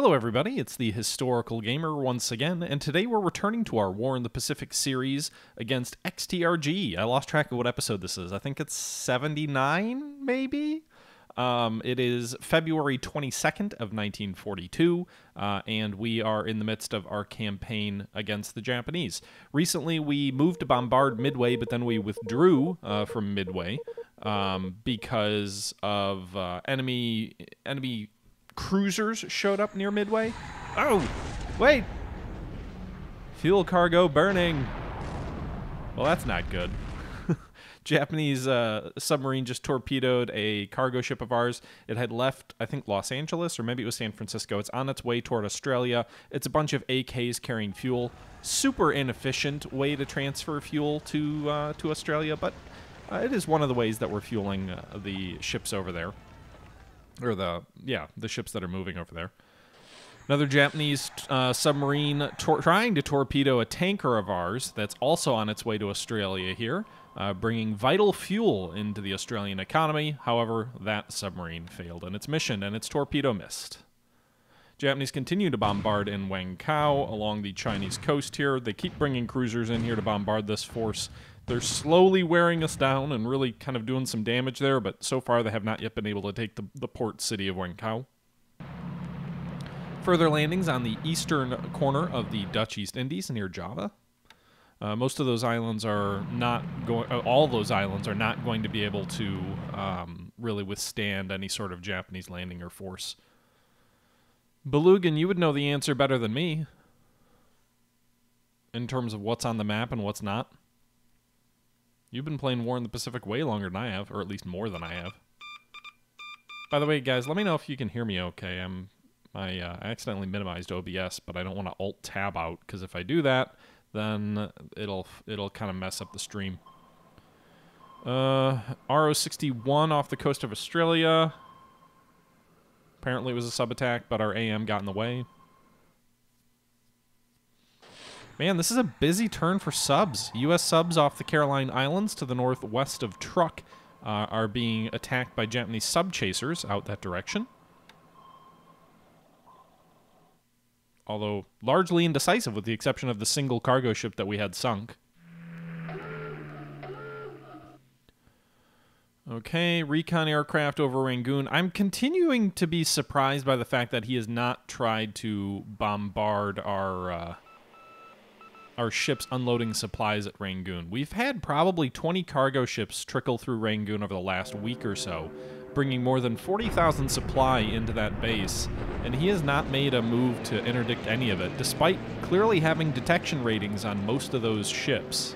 Hello, everybody. It's the Historical Gamer once again, and today we're returning to our War in the Pacific series against XTRG. I lost track of what episode this is. I think it's 79, maybe? Um, it is February 22nd of 1942, uh, and we are in the midst of our campaign against the Japanese. Recently, we moved to bombard Midway, but then we withdrew uh, from Midway um, because of uh, enemy enemy cruisers showed up near Midway. Oh, wait! Fuel cargo burning. Well, that's not good. Japanese uh, submarine just torpedoed a cargo ship of ours. It had left, I think, Los Angeles or maybe it was San Francisco. It's on its way toward Australia. It's a bunch of AKs carrying fuel. Super inefficient way to transfer fuel to uh, to Australia, but uh, it is one of the ways that we're fueling uh, the ships over there, or the yeah the ships that are moving over there. Another Japanese uh, submarine tor- trying to torpedo a tanker of ours that's also on its way to Australia here, uh, bringing vital fuel into the Australian economy. However, that submarine failed in its mission and its torpedo missed. Japanese continue to bombard in Wangkao along the Chinese coast here. They keep bringing cruisers in here to bombard this force. They're slowly wearing us down and really kind of doing some damage there, but so far they have not yet been able to take the, the port city of Wangkao. Further landings on the eastern corner of the Dutch East Indies near Java. Uh, most of those islands are not going. Uh, all those islands are not going to be able to um, really withstand any sort of Japanese landing or force. Belugan, you would know the answer better than me. In terms of what's on the map and what's not. You've been playing War in the Pacific way longer than I have, or at least more than I have. By the way, guys, let me know if you can hear me okay. I'm I, uh, I accidentally minimized OBS, but I don't want to Alt Tab out because if I do that, then it'll it'll kind of mess up the stream. Uh, RO61 off the coast of Australia. Apparently it was a sub attack, but our AM got in the way. Man, this is a busy turn for subs. U.S. subs off the Caroline Islands to the northwest of Truk uh, are being attacked by Japanese sub chasers out that direction. although largely indecisive with the exception of the single cargo ship that we had sunk. Okay, recon aircraft over Rangoon. I'm continuing to be surprised by the fact that he has not tried to bombard our uh, our ships unloading supplies at Rangoon. We've had probably 20 cargo ships trickle through Rangoon over the last week or so, bringing more than 40,000 supply into that base, and he has not made a move to interdict any of it, despite clearly having detection ratings on most of those ships.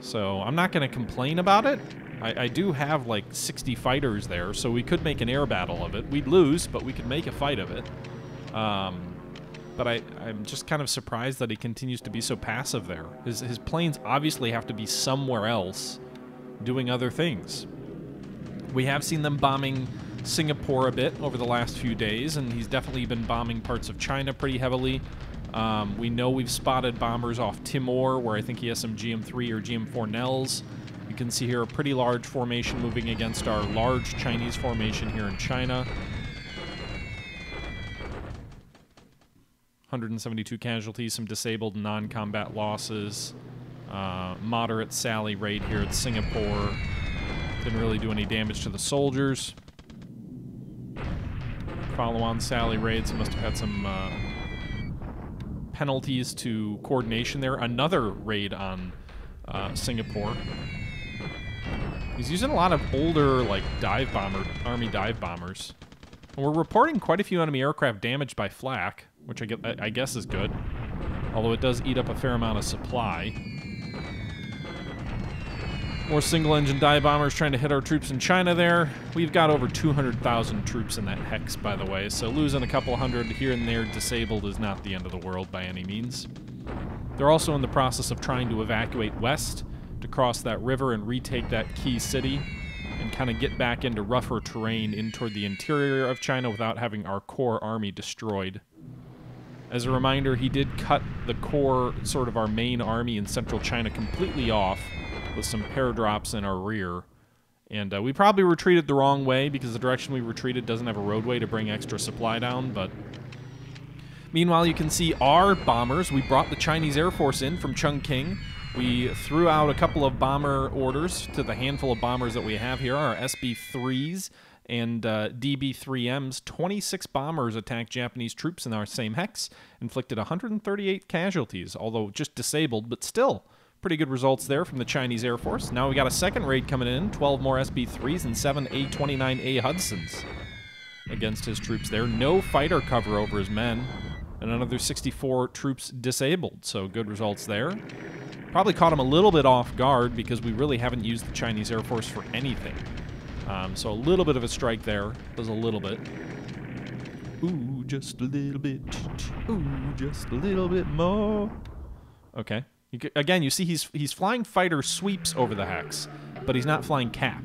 So I'm not going to complain about it. I, I, do have like 60 fighters there, so we could make an air battle of it. We'd lose, but we could make a fight of it. Um, but I, I'm just kind of surprised that he continues to be so passive there. His, his planes obviously have to be somewhere else doing other things. We have seen them bombing Singapore a bit over the last few days, and he's definitely been bombing parts of China pretty heavily. Um, we know we've spotted bombers off Timor, where I think he has some GM3 or GM4 Nells. You can see here a pretty large formation moving against our large Chinese formation here in China. 172 casualties, some disabled non-combat losses. Uh, moderate Sally raid here at Singapore. Didn't really do any damage to the soldiers. Follow-on Sally raids must have had some uh, penalties to coordination there. Another raid on uh, Singapore. He's using a lot of older, like, dive bomber, Army dive bombers. And we're reporting quite a few enemy aircraft damaged by flak, which I, get, I guess is good. Although it does eat up a fair amount of supply. More single-engine dive bombers trying to hit our troops in China there. We've got over 200,000 troops in that hex, by the way, so losing a couple hundred here and there disabled is not the end of the world by any means. They're also in the process of trying to evacuate west to cross that river and retake that key city and kind of get back into rougher terrain in toward the interior of China without having our core army destroyed. As a reminder, he did cut the core, sort of our main army in central China completely off with some paradrops in our rear. And uh, we probably retreated the wrong way because the direction we retreated doesn't have a roadway to bring extra supply down, but Meanwhile, you can see our bombers. We brought the Chinese Air Force in from Chungking. We threw out a couple of bomber orders to the handful of bombers that we have here, our SB 3s and uh, DB3Ms. 26 bombers attacked Japanese troops in our same hex, inflicted 138 casualties, although just disabled, but still pretty good results there from the Chinese Air Force. Now we got a second raid coming in 12 more SB 3s and 7 A 29A Hudsons against his troops there. No fighter cover over his men and another 64 troops disabled. So good results there. Probably caught him a little bit off guard because we really haven't used the Chinese Air Force for anything. Um, so a little bit of a strike there. Was a little bit. Ooh, just a little bit. Ooh, just a little bit more. Okay. You again, you see he's he's flying fighter sweeps over the hex, but he's not flying cap.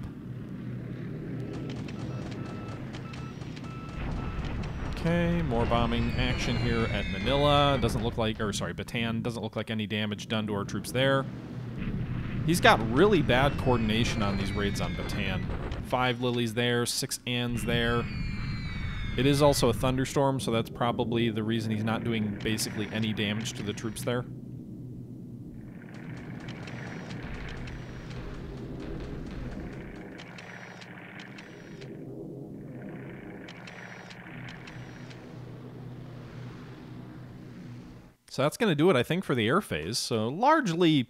Okay, more bombing action here at Manila. Doesn't look like, or sorry, Bataan. Doesn't look like any damage done to our troops there. He's got really bad coordination on these raids on Bataan. Five lilies there, six Anns there. It is also a thunderstorm, so that's probably the reason he's not doing basically any damage to the troops there. So that's going to do it, I think, for the air phase. So largely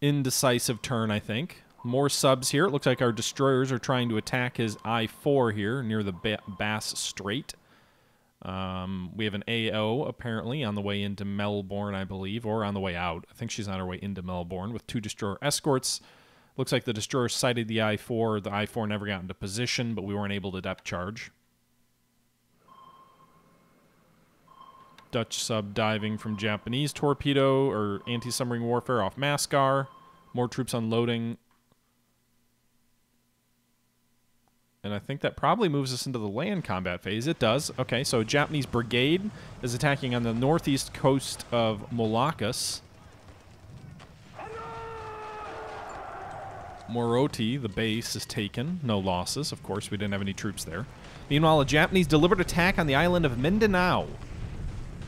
indecisive turn, I think. More subs here. It looks like our destroyers are trying to attack his I-4 here near the ba Bass Strait. Um, we have an AO apparently on the way into Melbourne, I believe, or on the way out. I think she's on her way into Melbourne with two destroyer escorts. Looks like the destroyer sighted the I-4. The I-4 never got into position, but we weren't able to depth charge. Dutch sub diving from Japanese torpedo or anti-submarine warfare off Makassar. More troops unloading. And I think that probably moves us into the land combat phase. It does. Okay, so Japanese brigade is attacking on the northeast coast of Moluccas. Morotai, the base, is taken. No losses. Of course, we didn't have any troops there. Meanwhile, a Japanese deliberate attack on the island of Mindanao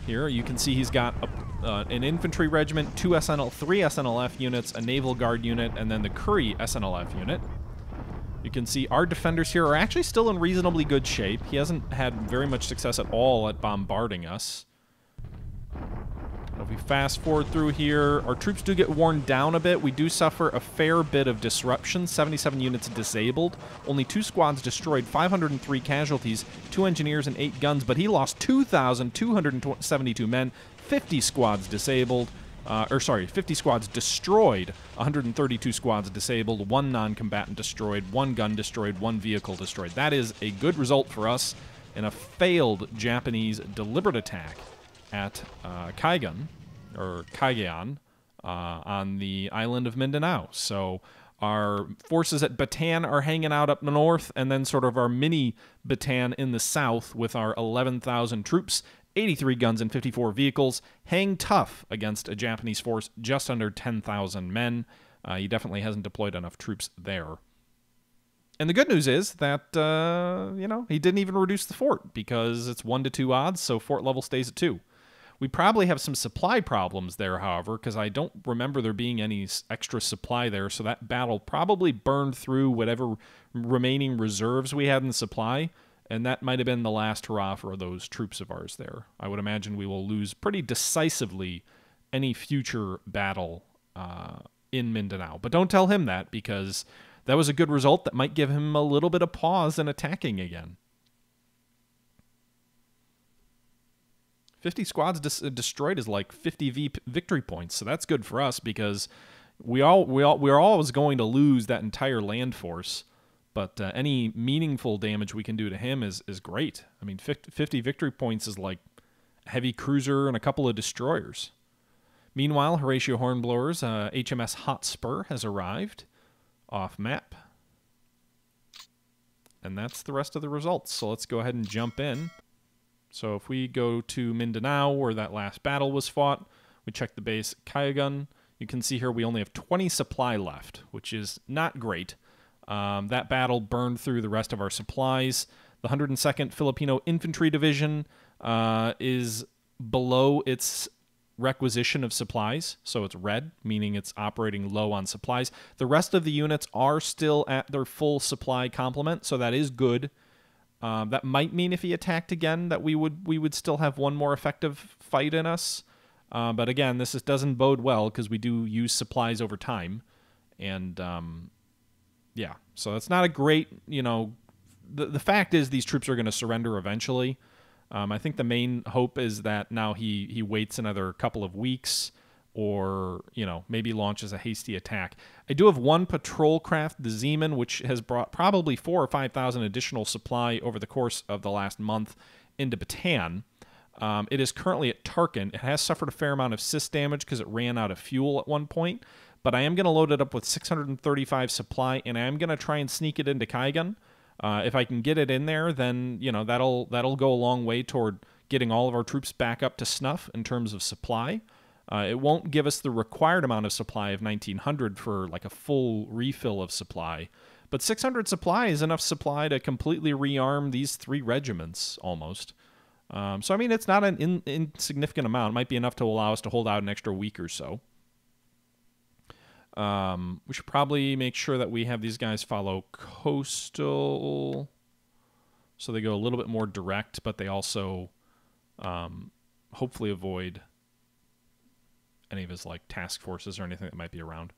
here. You can see he's got a, uh, an infantry regiment, two SNL, three SNLF units, a naval guard unit, and then the Kure SNLF unit. You can see our defenders here are actually still in reasonably good shape. He hasn't had very much success at all at bombarding us. If we fast forward through here, our troops do get worn down a bit. We do suffer a fair bit of disruption. 77 units disabled. Only two squads destroyed, 503 casualties, two engineers and eight guns, but he lost 2,272 men, 50 squads disabled. Uh, or sorry, 50 squads destroyed, 132 squads disabled, one non-combatant destroyed, one gun destroyed, one vehicle destroyed. That is a good result for us in a failed Japanese deliberate attack at uh, Kaigan, or Cagayan, uh, on the island of Mindanao. So our forces at Bataan are hanging out up north, and then sort of our mini Bataan in the south with our 11,000 troops, 83 guns, and 54 vehicles, hang tough against a Japanese force just under 10,000 men. Uh, he definitely hasn't deployed enough troops there. And the good news is that, uh, you know, he didn't even reduce the fort because it's 1 to 2 odds, so fort level stays at 2. We probably have some supply problems there, however, because I don't remember there being any extra supply there. So that battle probably burned through whatever remaining reserves we had in supply. And that might have been the last hurrah for those troops of ours there. I would imagine we will lose pretty decisively any future battle uh, in Mindanao. But don't tell him that because that was a good result that might give him a little bit of pause in attacking again. 50 squads destroyed is like 50 v- victory points, so that's good for us because we all we all we're always going to lose that entire land force. But uh, any meaningful damage we can do to him is is great. I mean, 50 victory points is like a heavy cruiser and a couple of destroyers. Meanwhile, Horatio Hornblower's uh, HMS Hotspur has arrived off map. And that's the rest of the results. So let's go ahead and jump in. So if we go to Mindanao, where that last battle was fought, we check the base Kayagun. You can see here we only have 20 supply left, which is not great. Um, that battle burned through the rest of our supplies. The 102nd Filipino Infantry Division uh, is below its requisition of supplies. So it's red, meaning it's operating low on supplies. The rest of the units are still at their full supply complement, so that is good. Um, that might mean if he attacked again that we would we would still have one more effective fight in us. Uh, but again, this is, doesn't bode well because we do use supplies over time, and um, yeah, so it's not a great you know. The the fact is these troops are going to surrender eventually. Um, I think the main hope is that now he he waits another couple of weeks or you know maybe launches a hasty attack. I do have one patrol craft, the Zeman, which has brought probably four or five thousand additional supply over the course of the last month into Bataan. Um, it is currently at Tarkin. It has suffered a fair amount of sys damage because it ran out of fuel at one point, but I am going to load it up with 635 supply, and I am going to try and sneak it into Kaigan. Uh, if I can get it in there, then you know that'll that'll go a long way toward getting all of our troops back up to snuff in terms of supply. Uh, it won't give us the required amount of supply of 1900 for like a full refill of supply, but 600 supply is enough supply to completely rearm these three regiments almost. Um, so I mean, it's not an in, insignificant amount. It might be enough to allow us to hold out an extra week or so. Um, we should probably make sure that we have these guys follow coastal, so they go a little bit more direct, but they also um, hopefully avoid any of his like task forces or anything that might be around.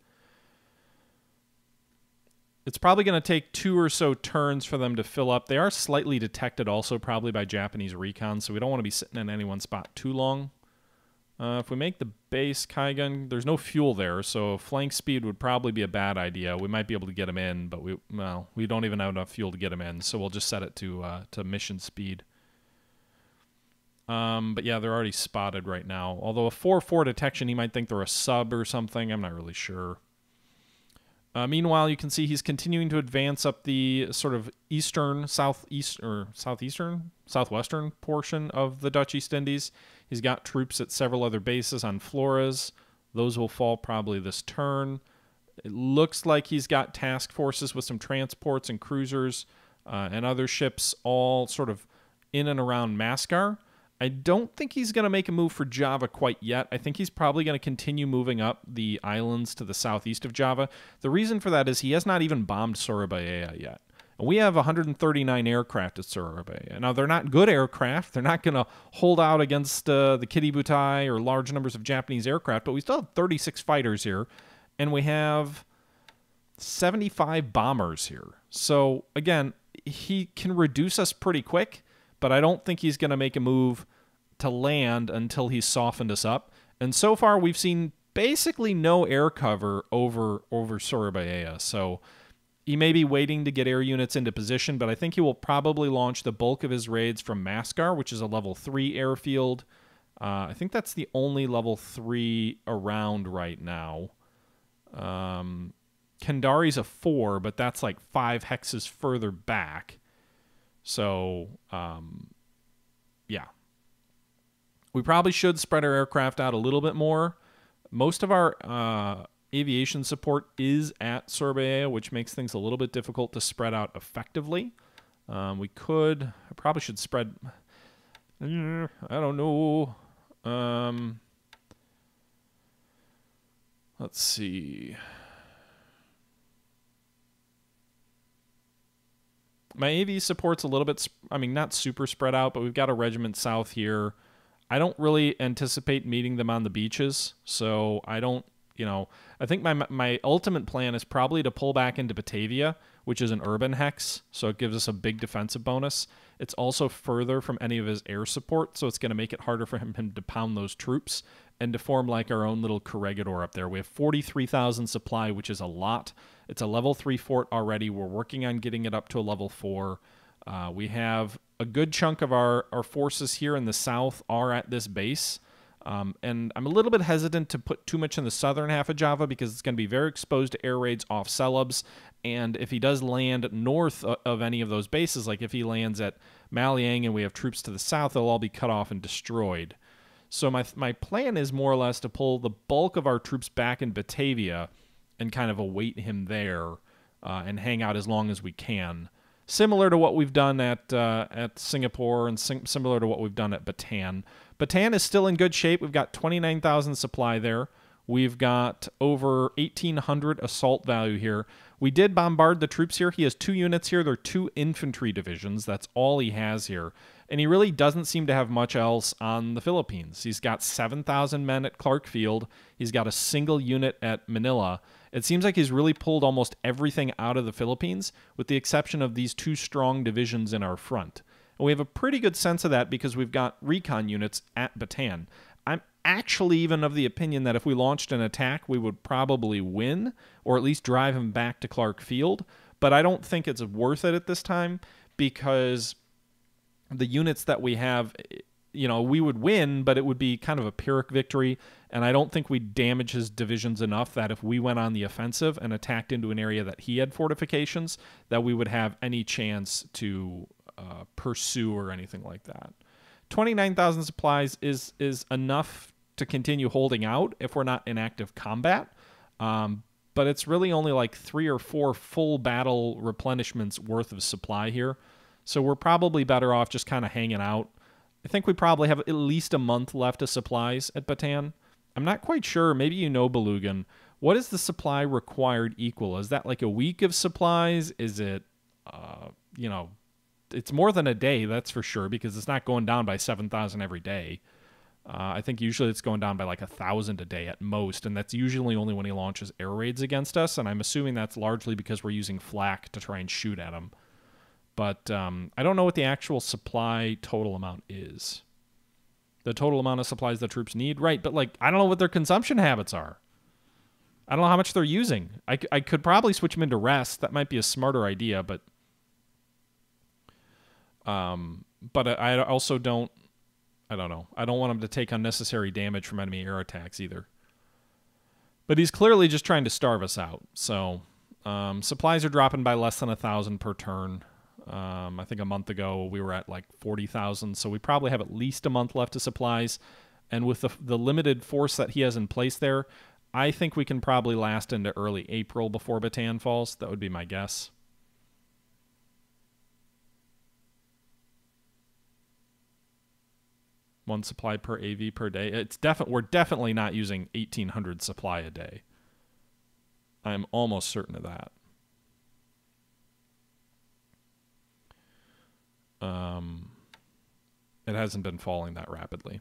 It's probably going to take two or so turns for them to fill up. They are slightly detected also probably by Japanese recon, so we don't want to be sitting in any one spot too long. Uh, if we make the base Kaigan, there's no fuel there, so flank speed would probably be a bad idea. We might be able to get him in, but we well, we don't even have enough fuel to get him in, so we'll just set it to uh, to mission speed. Um, but yeah, they're already spotted right now. Although a 4-4 detection, he might think they're a sub or something. I'm not really sure. Uh, meanwhile, you can see he's continuing to advance up the sort of eastern, southeast, or southeastern, southwestern portion of the Dutch East Indies. He's got troops at several other bases on Flores. Those will fall probably this turn. It looks like he's got task forces with some transports and cruisers uh, and other ships all sort of in and around Makassar. I don't think he's going to make a move for Java quite yet. I think he's probably going to continue moving up the islands to the southeast of Java. The reason for that is he has not even bombed Surabaya yet. We have 139 aircraft at Surabaya. Now, they're not good aircraft. They're not going to hold out against uh, the Kido Butai or large numbers of Japanese aircraft, but we still have 36 fighters here, and we have 75 bombers here. So, again, he can reduce us pretty quick but I don't think he's going to make a move to land until he's softened us up. And so far, we've seen basically no air cover over over Surabaya. So he may be waiting to get air units into position, but I think he will probably launch the bulk of his raids from Makassar, which is a level three airfield. Uh, I think that's the only level three around right now. Um, Kendari's a four, but that's like five hexes further back. So, um, yeah. We probably should spread our aircraft out a little bit more. Most of our uh, aviation support is at Surabaya, which makes things a little bit difficult to spread out effectively. Um, we could, I probably should spread, I don't know. Um, let's see. my AV support's a little bit, I mean, not super spread out, but we've got a regiment south here. I don't really anticipate meeting them on the beaches, so I don't, you know, I think my my ultimate plan is probably to pull back into Batavia, which is an urban hex, so it gives us a big defensive bonus. It's also further from any of his air support, so it's going to make it harder for him, him to pound those troops and to form like our own little corregidor up there. We have 43,000 supply, which is a lot. It's a level 3 fort already. We're working on getting it up to a level 4. Uh, we have a good chunk of our, our forces here in the south are at this base. Um, and I'm a little bit hesitant to put too much in the southern half of Java because it's going to be very exposed to air raids off Celebes. And if he does land north of any of those bases, like if he lands at Malang and we have troops to the south, they'll all be cut off and destroyed. So my my plan is more or less to pull the bulk of our troops back in Batavia and kind of await him there uh, and hang out as long as we can. similar to what we've done at uh, at Singapore and sim- similar to what we've done at Bataan. Bataan is still in good shape. We've got 29,000 supply there. We've got over 1,800 assault value here. We did bombard the troops here. He has two units here. They're two infantry divisions. That's all he has here. And he really doesn't seem to have much else on the Philippines. He's got 7,000 men at Clark Field. He's got a single unit at Manila. It seems like he's really pulled almost everything out of the Philippines, with the exception of these two strong divisions in our front. And we have a pretty good sense of that because we've got recon units at Bataan. I'm actually even of the opinion that if we launched an attack, we would probably win, or at least drive him back to Clark Field. But I don't think it's worth it at this time because the units that we have, you know, we would win, but it would be kind of a Pyrrhic victory. And I don't think we'd damage his divisions enough that if we went on the offensive and attacked into an area that he had fortifications, that we would have any chance to uh, pursue or anything like that. 29,000 supplies is is enough to continue holding out if we're not in active combat. Um, but it's really only like three or four full battle replenishments worth of supply here. So we're probably better off just kind of hanging out. I think we probably have at least a month left of supplies at Bataan. I'm not quite sure. Maybe you know, Belugan. What is the supply required equal? Is that like a week of supplies? Is it, uh, you know, it's more than a day, that's for sure, because it's not going down by 7,000 every day. Uh, I think usually it's going down by like a thousand a day at most, and that's usually only when he launches air raids against us. And I'm assuming that's largely because we're using flak to try and shoot at him. But um, I don't know what the actual supply total amount is. The total amount of supplies the troops need, right? But like, I don't know what their consumption habits are. I don't know how much they're using. I, I could probably switch them into rest. That might be a smarter idea, but um, but I also don't. I don't know. I don't want him to take unnecessary damage from enemy air attacks either. But he's clearly just trying to starve us out. So um, supplies are dropping by less than a thousand per turn. Um, I think a month ago we were at like forty thousand, so we probably have at least a month left of supplies. And with the the limited force that he has in place there, I think we can probably last into early April before Bataan falls. That would be my guess. One supply per AV per day. It's definitely we're definitely not using 1800 supply a day. I'm almost certain of that. Um, it hasn't been falling that rapidly.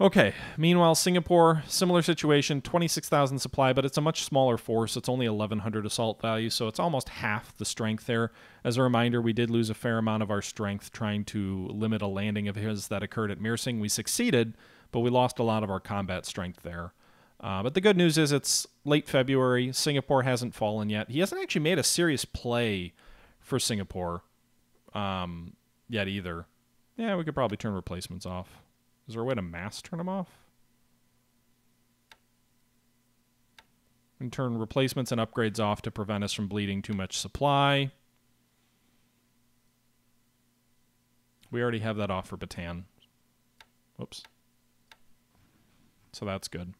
Okay. Meanwhile, Singapore, similar situation, 26,000 supply, but it's a much smaller force. It's only 1,100 assault value, so it's almost half the strength there. As a reminder, we did lose a fair amount of our strength trying to limit a landing of his that occurred at Mersing. We succeeded, but we lost a lot of our combat strength there. Uh, but the good news is it's late February. Singapore hasn't fallen yet. He hasn't actually made a serious play for Singapore um, yet either. Yeah, we could probably turn replacements off. Is there a way to mass turn them off? And turn replacements and upgrades off to prevent us from bleeding too much supply. We already have that off for Bataan. Whoops. So that's good.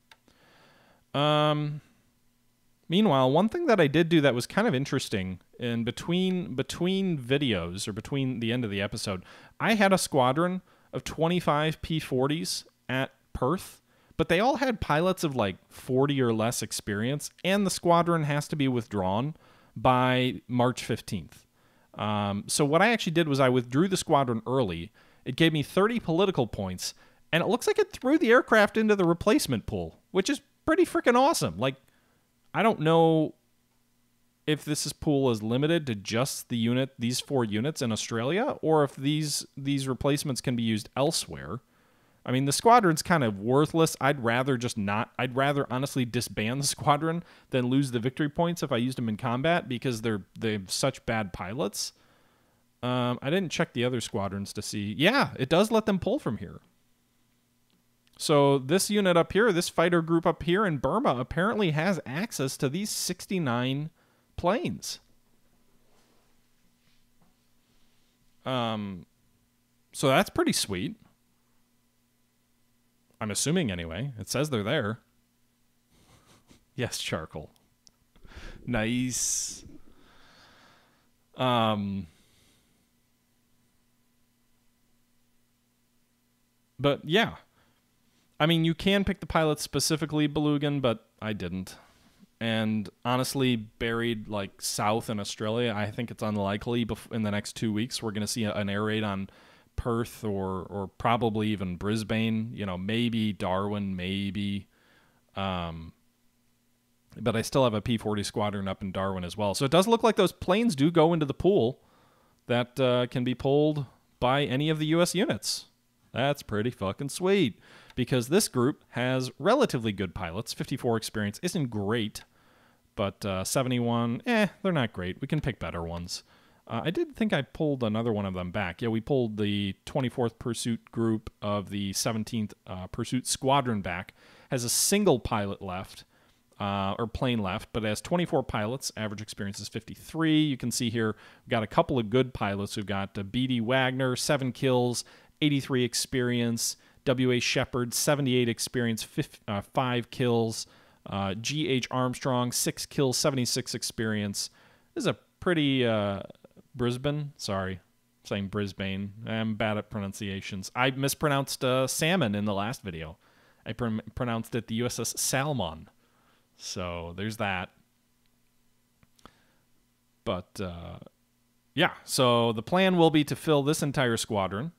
Um, meanwhile, one thing that I did do that was kind of interesting in between between videos or between the end of the episode, I had a squadron of 25 P40s at Perth, but they all had pilots of like 40 or less experience, and the squadron has to be withdrawn by March 15th. Um, so what I actually did was I withdrew the squadron early. It gave me 30 political points, and it looks like it threw the aircraft into the replacement pool, which is pretty freaking awesome. Like, I don't know if this is pool is limited to just the unit these four units in Australia or if these these replacements can be used elsewhere. I mean, the squadron's kind of worthless. I'd rather just not I'd rather honestly disband the squadron than lose the victory points if I used them in combat because they're they're such bad pilots. Um, I didn't check the other squadrons to see. Yeah, it does let them pull from here. So this unit up here, this fighter group up here in Burma apparently has access to these 69 planes. Um, so that's pretty sweet. I'm assuming anyway. It says they're there. yes, charcoal. Nice. Um, but yeah, I mean, you can pick the pilots specifically, Belugan, but I didn't. And honestly, buried like south in Australia, I think it's unlikely in the next two weeks we're going to see an air raid on Perth or or probably even Brisbane. You know, maybe Darwin, maybe. Um, but I still have a P40 squadron up in Darwin as well. So it does look like those planes do go into the pool that uh, can be pulled by any of the U.S. units. That's pretty fucking sweet because this group has relatively good pilots. 54 experience isn't great, but uh, 71, eh, they're not great. We can pick better ones. Uh, I did think I pulled another one of them back. Yeah, we pulled the 24th Pursuit group of the 17th uh, Pursuit Squadron back. Has a single pilot left, uh, or plane left, but has 24 pilots. Average experience is 53. You can see here we've got a couple of good pilots. We've got uh, B.D. Wagner, seven kills, 83 experience. W.A. Shepard, 78 experience, five, uh, five kills. Uh, G.H. Armstrong, six kills, 76 experience. This is a pretty uh, Brisbane. Sorry, saying Brisbane. I'm bad at pronunciations. I mispronounced uh, salmon in the last video. I pr- pronounced it the USS Salmon. So there's that. But uh, yeah, so the plan will be to fill this entire squadron.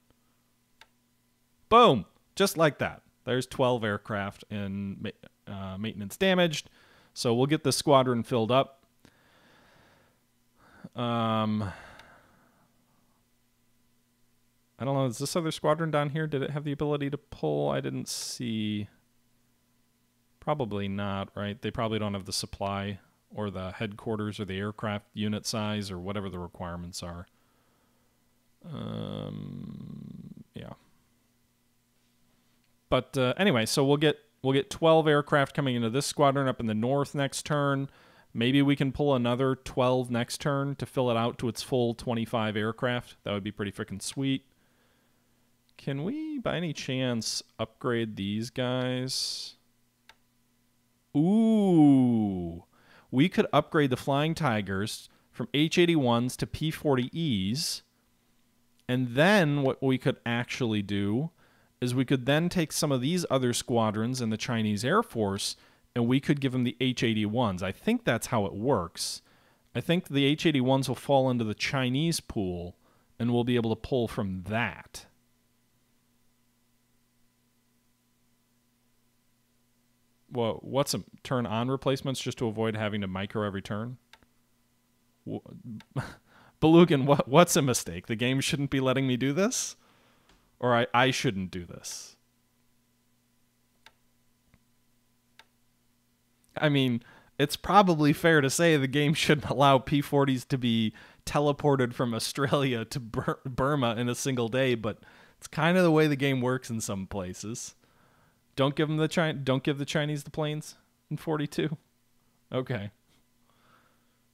Boom just like that. There's 12 aircraft in uh, maintenance damaged. So we'll get the squadron filled up. Um, I don't know. Is this other squadron down here? Did it have the ability to pull? I didn't see. Probably not, right? They probably don't have the supply or the headquarters or the aircraft unit size or whatever the requirements are. Um. But uh, anyway, so we'll get we'll get 12 aircraft coming into this squadron up in the north next turn. Maybe we can pull another 12 next turn to fill it out to its full 25 aircraft. That would be pretty freaking sweet. Can we, by any chance, upgrade these guys? Ooh. We could upgrade the Flying Tigers from H-81s to P-40Es. And then what we could actually do is we could then take some of these other squadrons in the Chinese Air Force and we could give them the H 81s. I think that's how it works. I think the H 81s will fall into the Chinese pool and we'll be able to pull from that. Well, what's a turn on replacements just to avoid having to micro every turn? Belugan, what, what's a mistake? The game shouldn't be letting me do this? Or I, I shouldn't do this. I mean, it's probably fair to say the game shouldn't allow P40s to be teleported from Australia to Bur- Burma in a single day, but it's kind of the way the game works in some places. Don't give them the Chi- don't give the Chinese the planes in 42. Okay.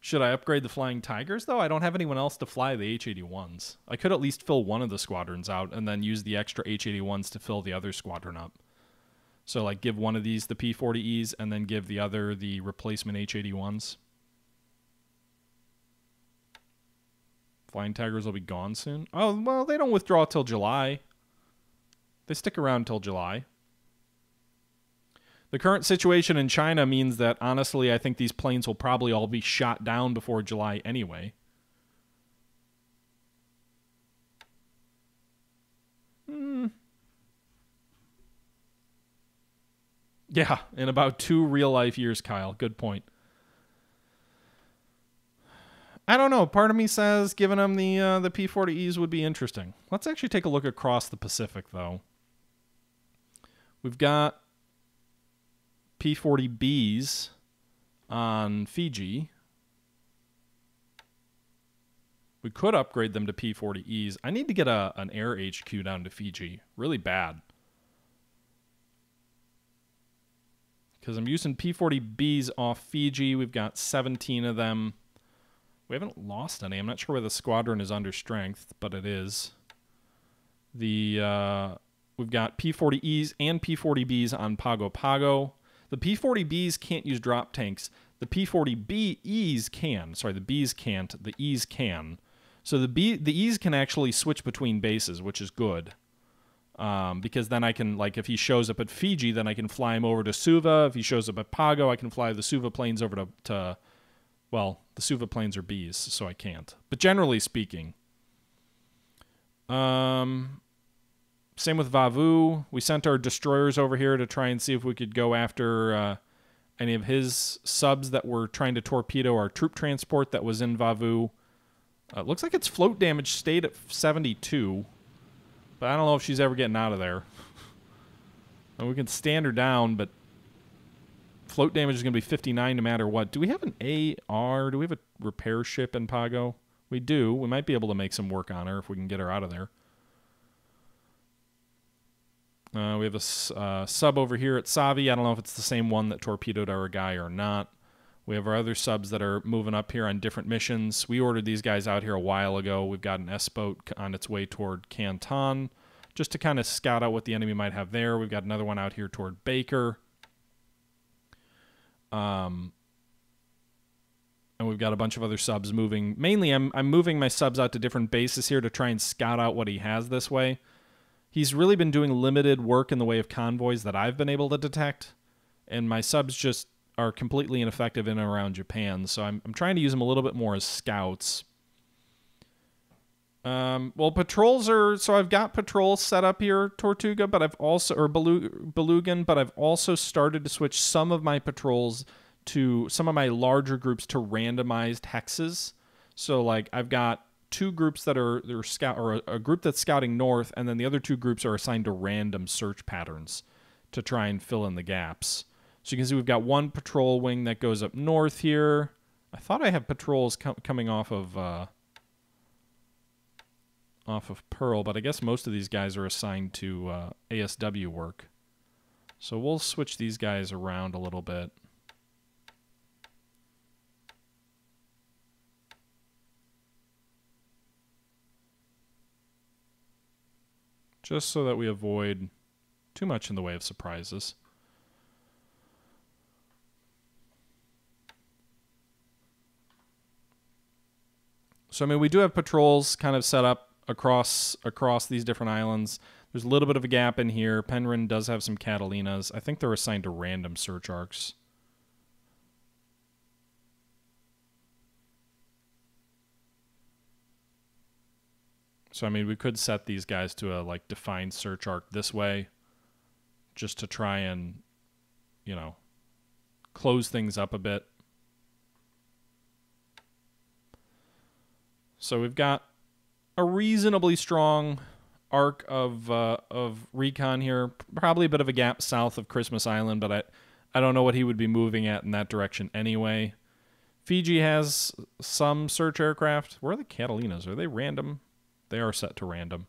Should I upgrade the Flying Tigers, though? I don't have anyone else to fly the H 81s. I could at least fill one of the squadrons out and then use the extra H 81s to fill the other squadron up. So, like, give one of these the P 40Es and then give the other the replacement H 81s. Flying Tigers will be gone soon. Oh, well, they don't withdraw till July. They stick around till July. The current situation in China means that honestly, I think these planes will probably all be shot down before July anyway. Hmm. Yeah, in about two real life years, Kyle. Good point. I don't know. Part of me says giving them the uh, the P40Es would be interesting. Let's actually take a look across the Pacific, though. We've got P40Bs on Fiji. We could upgrade them to P40Es. I need to get a an air HQ down to Fiji. Really bad. Because I'm using P40Bs off Fiji. We've got 17 of them. We haven't lost any. I'm not sure where the squadron is under strength, but it is. The uh, We've got P40Es and P40Bs on Pago Pago. The P-40Bs can't use drop tanks. The P40B's can. Sorry, the B's can't. The E's can. So the B, the E's can actually switch between bases, which is good. Um, because then I can like if he shows up at Fiji, then I can fly him over to Suva. If he shows up at Pago, I can fly the Suva planes over to, to well, the Suva planes are B's, so I can't. But generally speaking, um, same with Vava'u. We sent our destroyers over here to try and see if we could go after uh, any of his subs that were trying to torpedo our troop transport that was in Vava'u. Uh, looks like its float damage stayed at 72. But I don't know if she's ever getting out of there. and we can stand her down, but float damage is going to be 59 no matter what. Do we have an AR? Do we have a repair ship in Pago? We do. We might be able to make some work on her if we can get her out of there. Uh, we have a uh, sub over here at Savi. I don't know if it's the same one that torpedoed our guy or not. We have our other subs that are moving up here on different missions. We ordered these guys out here a while ago. We've got an S boat on its way toward Canton just to kind of scout out what the enemy might have there. We've got another one out here toward Baker. Um, and we've got a bunch of other subs moving. Mainly, I'm, I'm moving my subs out to different bases here to try and scout out what he has this way. He's really been doing limited work in the way of convoys that I've been able to detect, and my subs just are completely ineffective in and around Japan. So I'm, I'm trying to use them a little bit more as scouts. Um, well, patrols are so I've got patrols set up here, Tortuga, but I've also or Belugan, but I've also started to switch some of my patrols to some of my larger groups to randomized hexes. So like I've got two groups that are they're scout or a, a group that's scouting north, and then the other two groups are assigned to random search patterns to try and fill in the gaps. So you can see we've got one patrol wing that goes up north here. I thought I have patrols com coming off of uh, off of Pearl, but I guess most of these guys are assigned to uh, ASW work. So we'll switch these guys around a little bit. Just so that we avoid too much in the way of surprises. So I mean, we do have patrols kind of set up across across these different islands. There's a little bit of a gap in here. Penrhyn does have some Catalinas. I think they're assigned to random search arcs. So I mean, we could set these guys to a like defined search arc this way, just to try and, you know, close things up a bit. So we've got a reasonably strong arc of uh, of recon here. Probably a bit of a gap south of Christmas Island, but I I don't know what he would be moving at in that direction anyway. Fiji has some search aircraft. Where are the Catalinas? Are they random? They are set to random.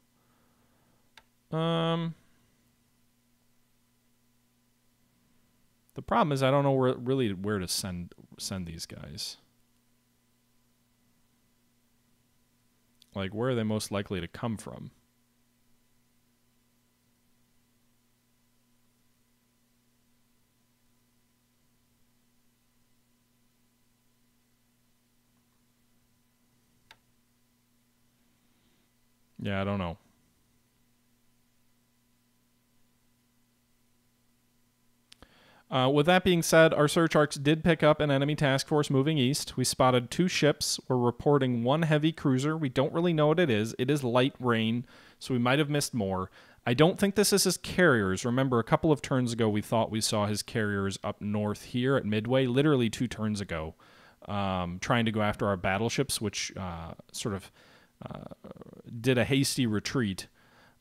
Um. The problem is I don't know where, really where to send send these guys. Like, where are they most likely to come from? Yeah, I don't know. Uh, with that being said, our search arcs did pick up an enemy task force moving east. We spotted two ships. We're reporting one heavy cruiser. We don't really know what it is. It is light rain, so we might have missed more. I don't think this is his carriers. Remember, a couple of turns ago, we thought we saw his carriers up north here at Midway, literally two turns ago, um, trying to go after our battleships, which uh, sort of did a hasty retreat.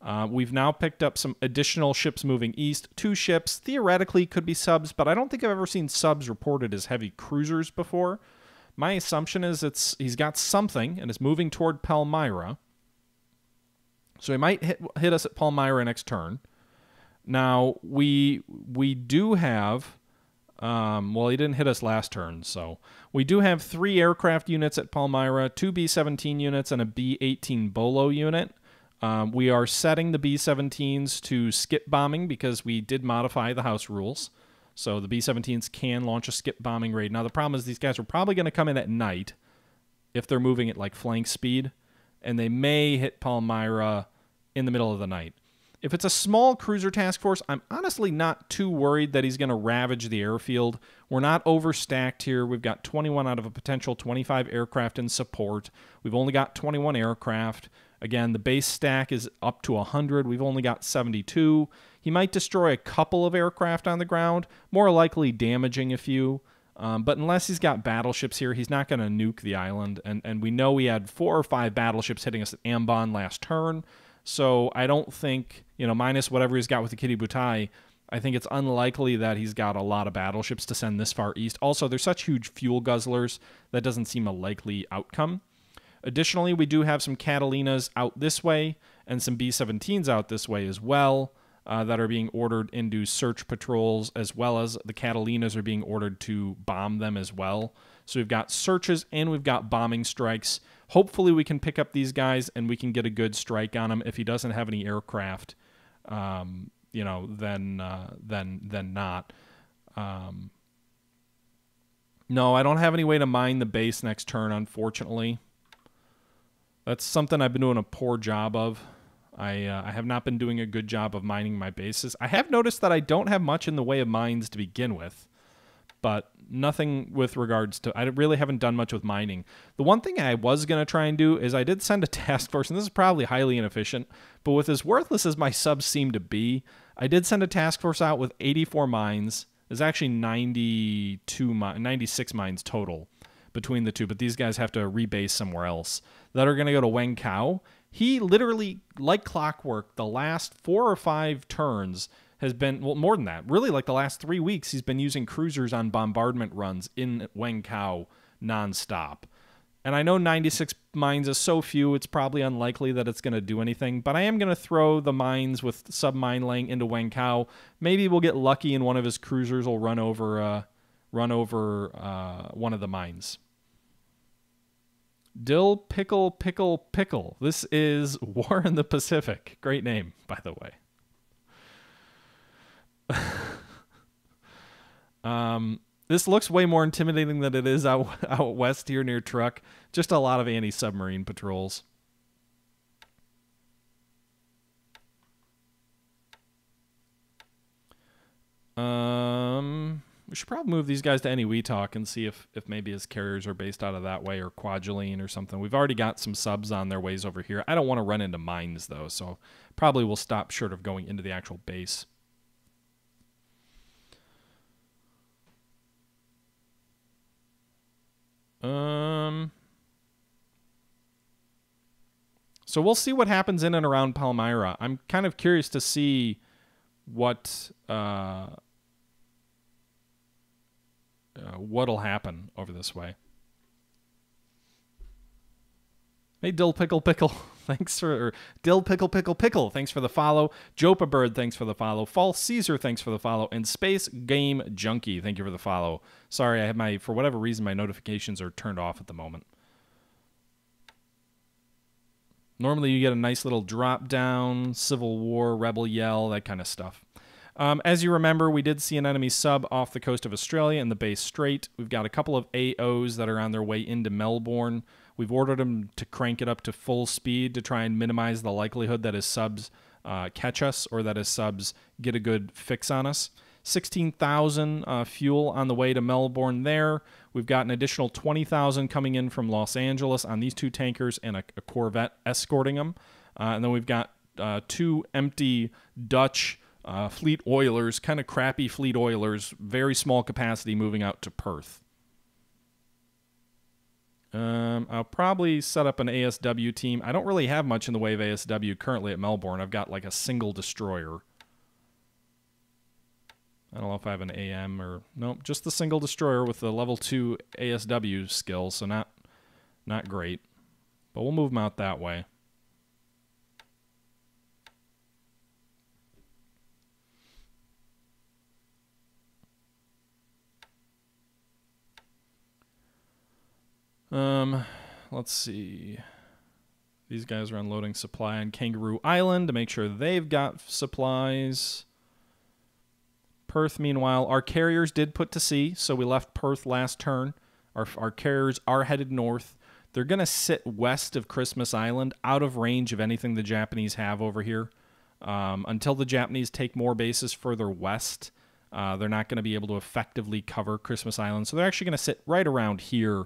Uh, we've now picked up some additional ships moving east. Two ships theoretically could be subs, but I don't think I've ever seen subs reported as heavy cruisers before. My assumption is it's he's got something and is moving toward Palmyra. So he might hit, hit us at Palmyra next turn. Now we we do have um, well, he didn't hit us last turn, so we do have three aircraft units at Palmyra, two B-17 units, and a B-18 Bolo unit. Um, we are setting the B 17s to skip bombing because we did modify the house rules. So the B-17s can launch a skip bombing raid. Now the problem is these guys are probably going to come in at night if they're moving at like flank speed, and they may hit Palmyra in the middle of the night. If it's a small cruiser task force, I'm honestly not too worried that he's going to ravage the airfield. We're not overstacked here. We've got 21 out of a potential 25 aircraft in support. We've only got 21 aircraft. Again, the base stack is up to 100. We've only got 72. He might destroy a couple of aircraft on the ground, more likely damaging a few. Um, but unless he's got battleships here, he's not going to nuke the island. And, and we know he had four or five battleships hitting us at Ambon last turn. So I don't think, you know, minus whatever he's got with the Kido Butai, I think it's unlikely that he's got a lot of battleships to send this far east. Also, they're such huge fuel guzzlers that doesn't seem a likely outcome. Additionally, we do have some Catalinas out this way and some B 17s out this way as well uh, that are being ordered into search patrols, as well as the Catalinas are being ordered to bomb them as well. So we've got searches and we've got bombing strikes. Hopefully, we can pick up these guys and we can get a good strike on him. If he doesn't have any aircraft, um, you know, then uh, then then not. Um, no, I don't have any way to mine the base next turn, unfortunately. That's something I've been doing a poor job of. I uh, I have not been doing a good job of mining my bases. I have noticed that I don't have much in the way of mines to begin with, but nothing with regards to. I really haven't done much with mining. The one thing I was gonna try and do is I did send a task force, and this is probably highly inefficient, but with as worthless as my subs seem to be, I did send a task force out with 84 mines. There's actually 92, 96 mines total between the two, but these guys have to rebase somewhere else that are going to go to Wang Kao he literally, like clockwork, the last four or five turns has been well more than that. Really, like the last three weeks, he's been using cruisers on bombardment runs in Weng Kao nonstop. And I know 96 mines is so few, it's probably unlikely that it's going to do anything, but I am going to throw the mines with submine laying into Weng Kao. Maybe we'll get lucky and one of his cruisers will run over uh, run over uh, one of the mines. Dill Pickle Pickle Pickle. This is War in the Pacific. Great name, by the way. um, this looks way more intimidating than it is out out west here near Truk. Just a lot of anti-submarine patrols. Um we should probably move these guys to Eniwetok and see if, if maybe his carriers are based out of that way or Kwajalein or something. We've already got some subs on their ways over here. I don't want to run into mines, though, so probably we'll stop short of going into the actual base. Um... So we'll see what happens in and around Palmyra. I'm kind of curious to see what... Uh, uh, what'll happen over this way. Hey, Dill Pickle Pickle, thanks for Dill Pickle Pickle Pickle, thanks for the follow. Jopa Bird, thanks for the follow. False Caesar, thanks for the follow. And Space Game Junkie, thank you for the follow. Sorry, I have my for whatever reason my notifications are turned off at the moment. Normally, you get a nice little drop down, Civil War, Rebel Yell, that kind of stuff. Um, as you remember, we did see an enemy sub off the coast of Australia in the Bass Strait. We've got a couple of AOs that are on their way into Melbourne. We've ordered them to crank it up to full speed to try and minimize the likelihood that his subs uh, catch us or that his subs get a good fix on us. 16,000 uh, fuel on the way to Melbourne there. We've got an additional 20,000 coming in from Los Angeles on these two tankers and a, a Corvette escorting them. Uh, and then we've got uh, two empty Dutch uh, fleet oilers, kind of crappy fleet oilers, very small capacity moving out to Perth. Um, I'll probably set up an ASW team. I don't really have much in the way of ASW currently at Melbourne. I've got like a single destroyer. I don't know if I have an AM or nope, just the single destroyer with the level two ASW skill, so not not great. But we'll move them out that way. Um, let's see. These guys are unloading supply on Kangaroo Island to make sure they've got supplies. Perth, meanwhile, our carriers did put to sea, so we left Perth last turn. Our, our carriers are headed north. They're going to sit west of Christmas Island, out of range of anything the Japanese have over here. Um, until the Japanese take more bases further west, uh, they're not going to be able to effectively cover Christmas Island. So they're actually going to sit right around here.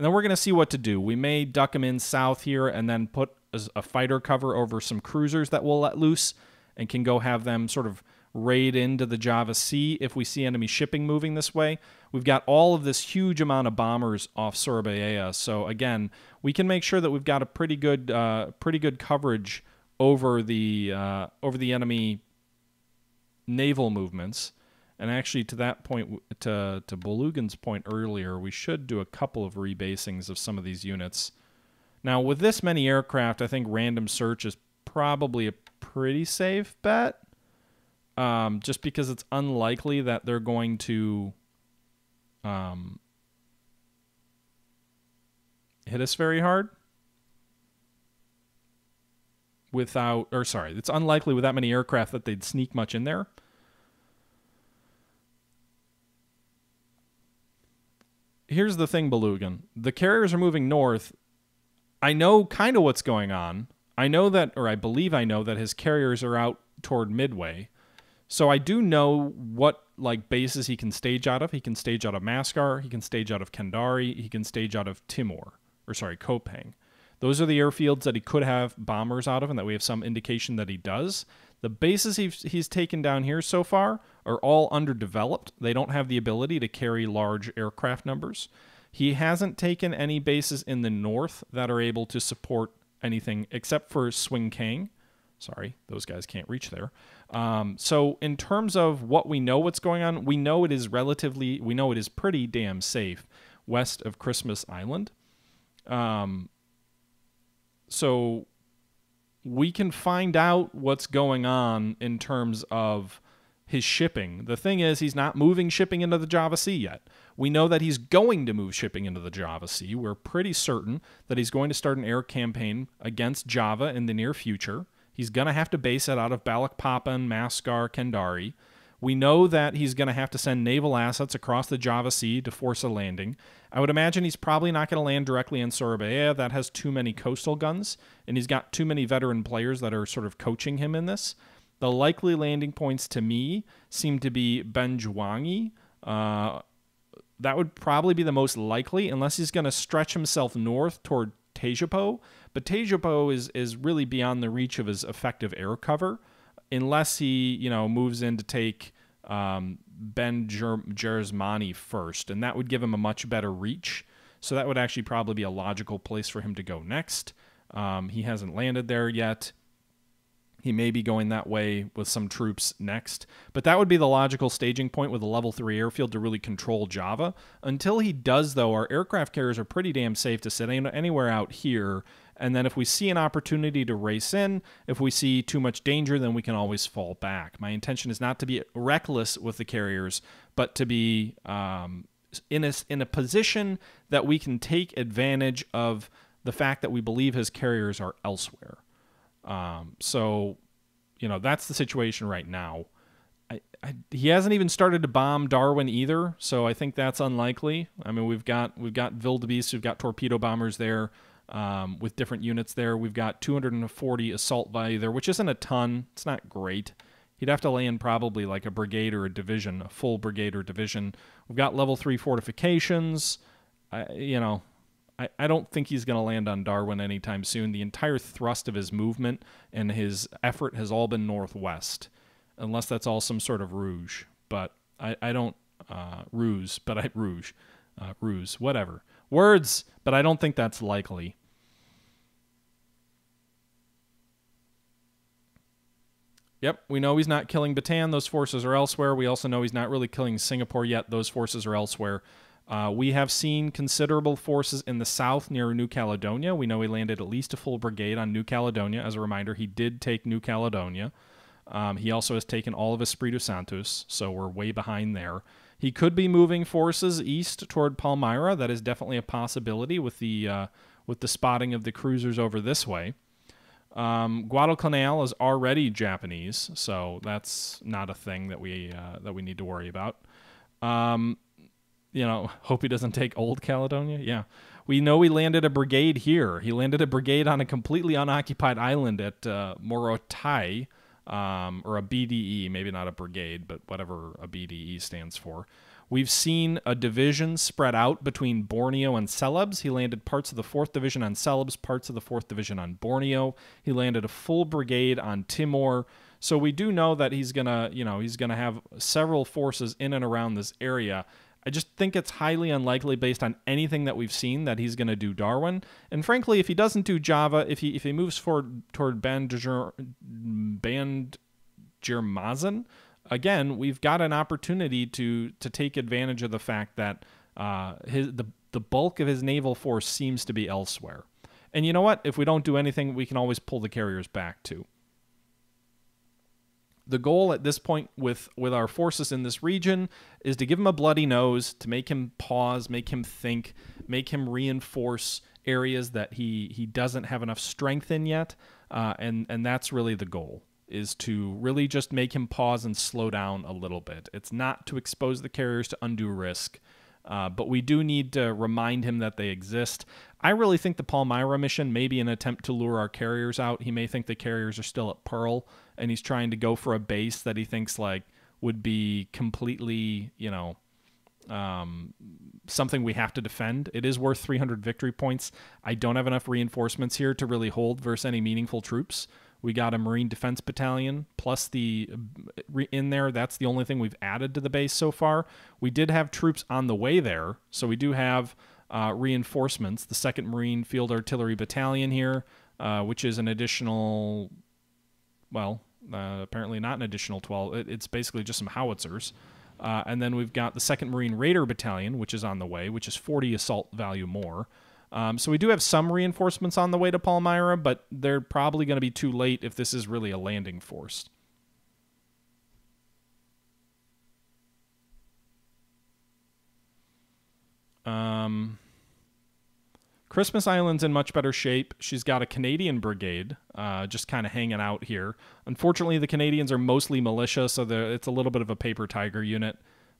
And then we're going to see what to do. We may duck them in south here and then put a fighter cover over some cruisers that we'll let loose and can go have them sort of raid into the Java Sea if we see enemy shipping moving this way. We've got all of this huge amount of bombers off Surabaya, so again, we can make sure that we've got a pretty good, uh, pretty good coverage over the uh, over the enemy naval movements. And actually, to that point, to to Belugan's point earlier, we should do a couple of rebasings of some of these units. Now, with this many aircraft, I think random search is probably a pretty safe bet um, just because it's unlikely that they're going to um, hit us very hard without, or sorry, it's unlikely with that many aircraft that they'd sneak much in there. Here's the thing, Belugan. The carriers are moving north. I know kind of what's going on. I know that, or I believe I know that his carriers are out toward Midway. So I do know what like bases he can stage out of. He can stage out of Makassar, he can stage out of Kendari, he can stage out of Timor, or sorry, Koepang. Those are the airfields that he could have bombers out of, and that we have some indication that he does. The bases he's, he's taken down here so far are all underdeveloped. They don't have the ability to carry large aircraft numbers. He hasn't taken any bases in the north that are able to support anything except for Swing Kang. Sorry, those guys can't reach there. Um, so in terms of what we know what's going on, we know it is relatively, we know it is pretty damn safe west of Christmas Island. Um, so we can find out what's going on in terms of his shipping. The thing is, he's not moving shipping into the Java Sea yet. We know that he's going to move shipping into the Java Sea. We're pretty certain that he's going to start an air campaign against Java in the near future. He's going to have to base it out of Balikpapan, Makassar, Kendari. We know that he's going to have to send naval assets across the Java Sea to force a landing. I would imagine he's probably not going to land directly in Surabaya. That has too many coastal guns, and he's got too many veteran players that are sort of coaching him in this. The likely landing points to me seem to be Benjuangi. Uh, that would probably be the most likely, unless he's going to stretch himself north toward Tejapo. But Tejapo is is really beyond the reach of his effective air cover, unless he you know moves in to take um, Bandjermasin first, and that would give him a much better reach. So that would actually probably be a logical place for him to go next. Um, he hasn't landed there yet. He may be going that way with some troops next, but that would be the logical staging point with a level 3 airfield to really control Java. Until he does, though, our aircraft carriers are pretty damn safe to sit anywhere out here and then if we see an opportunity to race in, if we see too much danger, then we can always fall back. My intention is not to be reckless with the carriers, but to be um, in a, in a position that we can take advantage of the fact that we believe his carriers are elsewhere. Um, so, you know, that's the situation right now. I, he hasn't even started to bomb Darwin either, so I think that's unlikely. I mean, we've got we've got Wildebeest, we've got torpedo bombers there um, with different units there. We've got 240 assault value there, which isn't a ton. It's not great. He'd have to land probably like a brigade or a division, a full brigade or division. We've got level three fortifications. I, you know, I, I don't think he's going to land on Darwin anytime soon. The entire thrust of his movement and his effort has all been northwest, unless that's all some sort of rouge. But I, I don't uh, ruse, but I rouge, uh, ruse, whatever words. But I don't think that's likely. Yep, we know he's not killing Bataan. Those forces are elsewhere. We also know he's not really killing Singapore yet. Those forces are elsewhere. Uh, we have seen considerable forces in the south near New Caledonia. We know he landed at least a full brigade on New Caledonia. As a reminder, he did take New Caledonia. Um, he also has taken all of Espiritu Santos, so we're way behind there. He could be moving forces east toward Palmyra. That is definitely a possibility with the uh, with the spotting of the cruisers over this way. Um, Guadalcanal is already Japanese, so that's not a thing that we uh, that we need to worry about. Um, you know, hope he doesn't take Old Caledonia. Yeah, we know he landed a brigade here. He landed a brigade on a completely unoccupied island at uh, Morotai, um, or a BDE, maybe not a brigade, but whatever a BDE stands for. We've seen a division spread out between Borneo and Celebes. He landed parts of the 4th Division on Celebes, parts of the 4th Division on Borneo. He landed a full brigade on Timor. So we do know that he's going to, you know, he's going to have several forces in and around this area. I just think it's highly unlikely based on anything that we've seen that he's going to do Darwin. And frankly, if he doesn't do Java, if he if he moves forward toward Band Germazen, again, we've got an opportunity to to take advantage of the fact that uh, his the the bulk of his naval force seems to be elsewhere. And you know what? If we don't do anything, we can always pull the carriers back too. The goal at this point with with our forces in this region is to give him a bloody nose, to make him pause, make him think, make him reinforce areas that he he doesn't have enough strength in yet, uh, and and that's really the goal is to really just make him pause and slow down a little bit. It's not to expose the carriers to undue risk, uh, but we do need to remind him that they exist. I really think the Palmyra mission may be an attempt to lure our carriers out. He may think the carriers are still at Pearl, and he's trying to go for a base that he thinks like would be completely, you know, um, something we have to defend. It is worth 300 victory points. I don't have enough reinforcements here to really hold versus any meaningful troops. We got a Marine Defense Battalion plus the in there. That's the only thing we've added to the base so far. We did have troops on the way there, so we do have uh, reinforcements. The Second Marine Field Artillery Battalion here, uh, which is an additional, well, uh, apparently not an additional 12. It, it's basically just some howitzers. Uh, and then we've got the Second Marine Raider Battalion, which is on the way, which is 40 assault value more. Um, so we do have some reinforcements on the way to Palmyra, but they're probably going to be too late if this is really a landing force. Um, Christmas Island's in much better shape. She's got a Canadian brigade uh, just kind of hanging out here. Unfortunately, the Canadians are mostly militia, so it's a little bit of a paper tiger unit.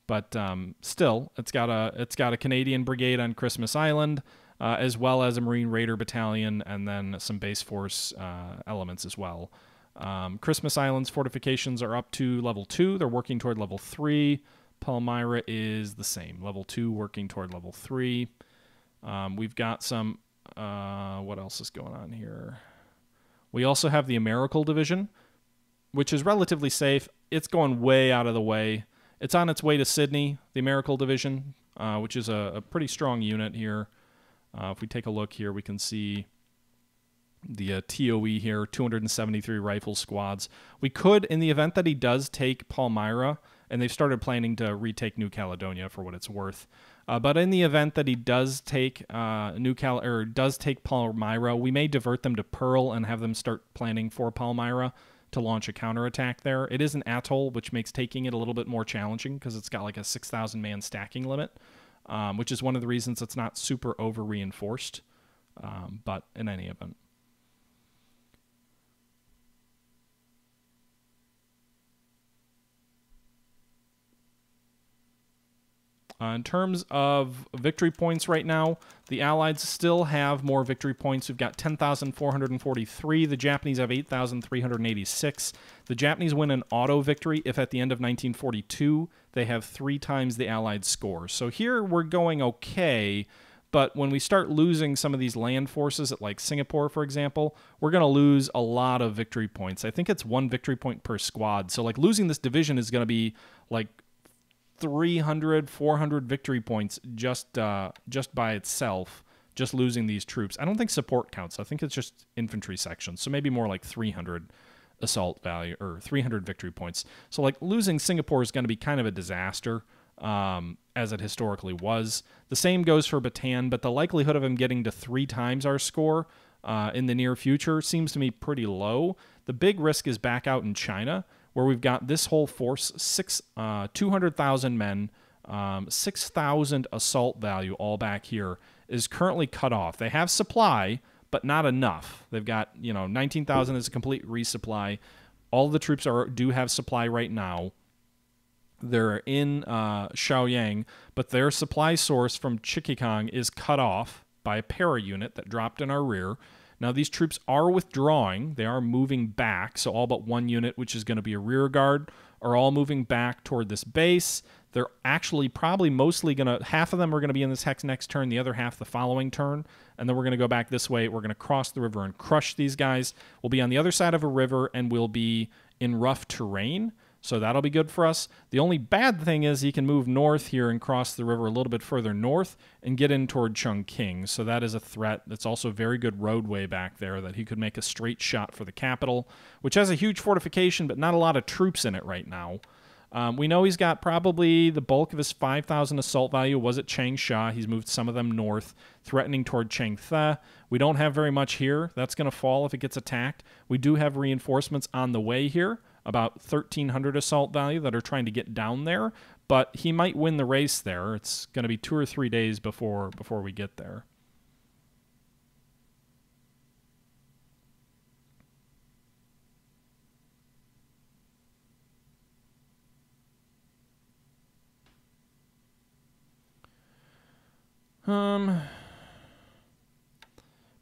But um, still, it's got a it's got a Canadian brigade on Christmas Island uh, as well as a Marine Raider battalion and then some base force uh, elements as well. Um, Christmas Island's fortifications are up to level two. They're working toward level three. Palmyra is the same, level two, working toward level three. Um, we've got some. Uh, what else is going on here? We also have the Americal Division, which is relatively safe. It's going way out of the way. It's on its way to Sydney, the Americal Division, uh, which is a, a, pretty strong unit here. Uh, if we take a look here, we can see the uh, TOE here, 273 rifle squads. We could, in the event that he does take Palmyra, and they've started planning to retake New Caledonia for what it's worth. Uh, but in the event that he does take uh, New Cal or does take Palmyra, we may divert them to Pearl and have them start planning for Palmyra to launch a counterattack there. It is an atoll, which makes taking it a little bit more challenging because it's got like a 6,000 man stacking limit um, which is one of the reasons it's not super over reinforced. Um, but in any event. Uh, in terms of victory points right now, the Allies still have more victory points. We've got 10,443. The Japanese have 8,386. The Japanese win an auto victory if at the end of 1942 they have three times the Allied score. So here we're going okay. But when we start losing some of these land forces at like Singapore, for example, we're going to lose a lot of victory points. I think it's one victory point per squad. So like losing this division is going to be like 300, 400 victory points just uh, just by itself, just losing these troops. I don't think support counts. I think it's just infantry sections. So maybe more like 300 assault value or 300 victory points. So like losing Singapore is going to be kind of a disaster. Um, as it historically was. The same goes for Bataan, but the likelihood of him getting to three times our score uh, in the near future seems to me pretty low. The big risk is back out in China, where we've got this whole force, six, uh, 200,000 men, um, 6,000 assault value all back here, is currently cut off. They have supply, but not enough. They've got you know 19,000 is a complete resupply. All the troops are do have supply right now. They're in uh, Xiaoyang, but their supply source from Chikikong is cut off by a para unit that dropped in our rear. Now, these troops are withdrawing. They are moving back. So, all but one unit, which is going to be a rear guard, are all moving back toward this base. They're actually probably mostly going to, half of them are going to be in this hex next turn, the other half the following turn. And then we're going to go back this way. We're going to cross the river and crush these guys. We'll be on the other side of a river and we'll be in rough terrain. So that'll be good for us. The only bad thing is he can move north here and cross the river a little bit further north and get in toward Chungking. So that is a threat. That's also a very good roadway back there that he could make a straight shot for the capital, which has a huge fortification, but not a lot of troops in it right now. Um, we know he's got probably the bulk of his 5,000 assault value was at Changsha. He's moved some of them north, threatening toward Changteh. We don't have very much here. That's going to fall if it gets attacked. We do have reinforcements on the way here about 1300 assault value that are trying to get down there, but he might win the race there. It's going to be 2 or 3 days before before we get there. Um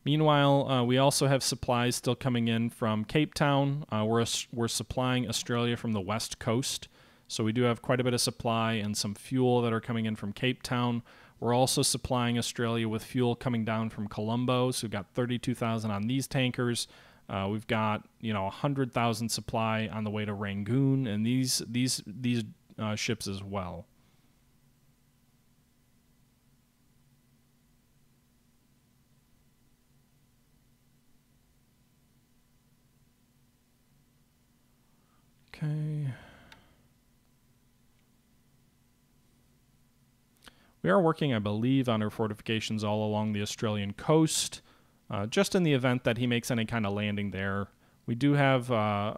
Meanwhile, uh, we also have supplies still coming in from Cape Town. Uh, we're, we're supplying Australia from the west coast. So we do have quite a bit of supply and some fuel that are coming in from Cape Town. We're also supplying Australia with fuel coming down from Colombo. So we've got 32,000 on these tankers. Uh, we've got you know 100,000 supply on the way to Rangoon and these these these uh, ships as well. Okay. We are working, I believe, on our fortifications all along the Australian coast, uh, just in the event that he makes any kind of landing there. We do have uh,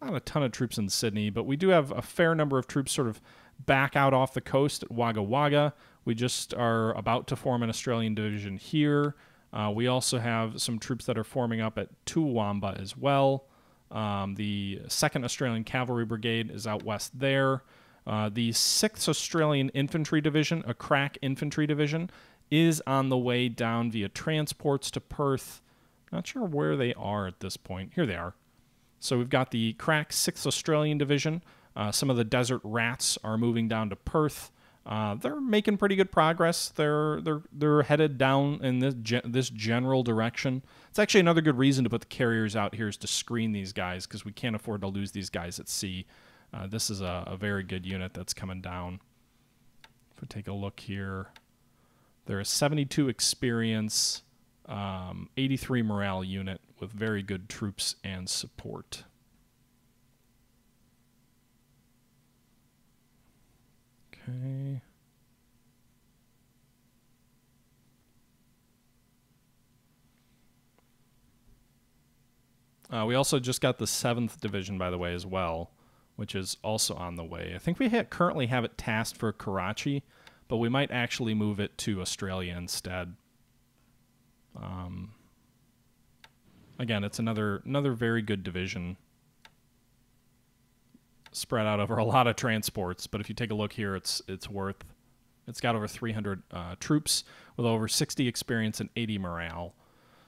not a ton of troops in Sydney, but we do have a fair number of troops sort of back out off the coast at Wagga Wagga. We just are about to form an Australian division here. Uh, we also have some troops that are forming up at Toowoomba as well. Um, the 2nd Australian Cavalry Brigade is out west there. Uh, the 6th Australian Infantry Division, a crack infantry division, is on the way down via transports to Perth. Not sure where they are at this point. Here they are. So we've got the crack 6th Australian Division. Uh, some of the Desert Rats are moving down to Perth. Uh, they're making pretty good progress. They're they're they're headed down in this ge- this general direction. It's actually another good reason to put the carriers out here is to screen these guys because we can't afford to lose these guys at sea. Uh, this is a, a, very good unit that's coming down. If we take a look here, there is 72 experience, um, 83 morale unit with very good troops and support. Okay. Uh, we also just got the seventh division, by the way, as well, which is also on the way. I think we ha- currently have it tasked for Karachi, but we might actually move it to Australia instead. Um, again, it's another another very good division spread out over a lot of transports. But if you take a look here, it's it's worth. It's got over 300 uh, troops with over 60 experience and 80 morale.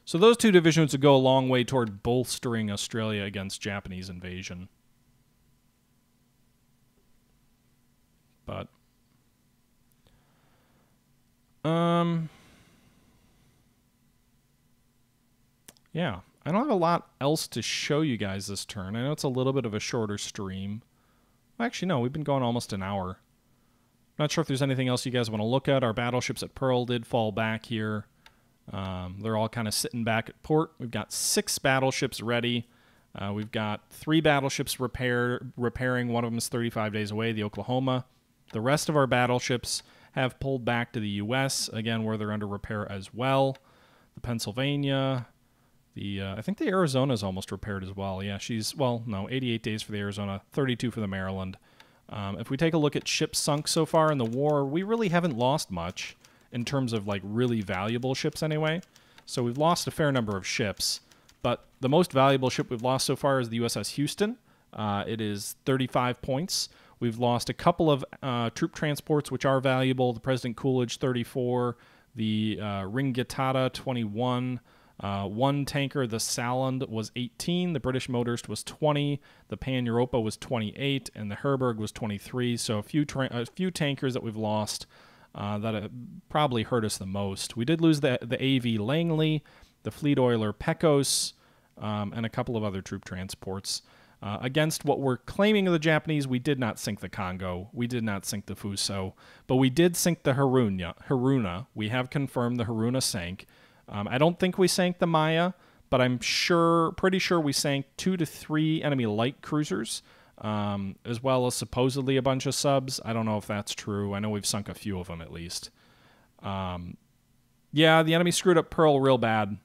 So those two divisions would go a long way toward bolstering Australia against Japanese invasion. But um yeah, I don't have a lot else to show you guys this turn. I know it's a little bit of a shorter stream. Actually, no, we've been going almost an hour. Not sure if there's anything else you guys want to look at. Our battleships at Pearl did fall back here. Um, they're all kind of sitting back at port. We've got six battleships ready. Uh, we've got three battleships repair, repairing. One of them is 35 days away, the Oklahoma. The rest of our battleships have pulled back to the U.S., again, where they're under repair as well. The Pennsylvania, the uh, I think the Arizona is almost repaired as well. Yeah, she's, well, no, 88 days for the Arizona, 32 for the Maryland. Um, if we take a look at ships sunk so far in the war, we really haven't lost much in terms of like really valuable ships anyway. So we've lost a fair number of ships, but the most valuable ship we've lost so far is the USS Houston. Uh, it is 35 points. We've lost a couple of uh, troop transports, which are valuable. The President Coolidge, 34. The uh, Ringatada, 21. Uh, one tanker, the Saland, was 18. The British Motorist was 20. The Pan Europa was 28, and the Herberg was 23. So a few tra- a few tankers that we've lost uh, that probably hurt us the most. We did lose the the AV Langley, the Fleet Oiler Pecos, um, and a couple of other troop transports. Uh, against what we're claiming of the Japanese, we did not sink the Kongo. We did not sink the Fuso, but we did sink the Haruna. Haruna. We have confirmed the Haruna sank. Um, I don't think we sank the Maya, but I'm sure, pretty sure we sank two to three enemy light cruisers, um, as well as supposedly a bunch of subs. I don't know if that's true. I know we've sunk a few of them at least. Um, yeah, the enemy screwed up Pearl real bad.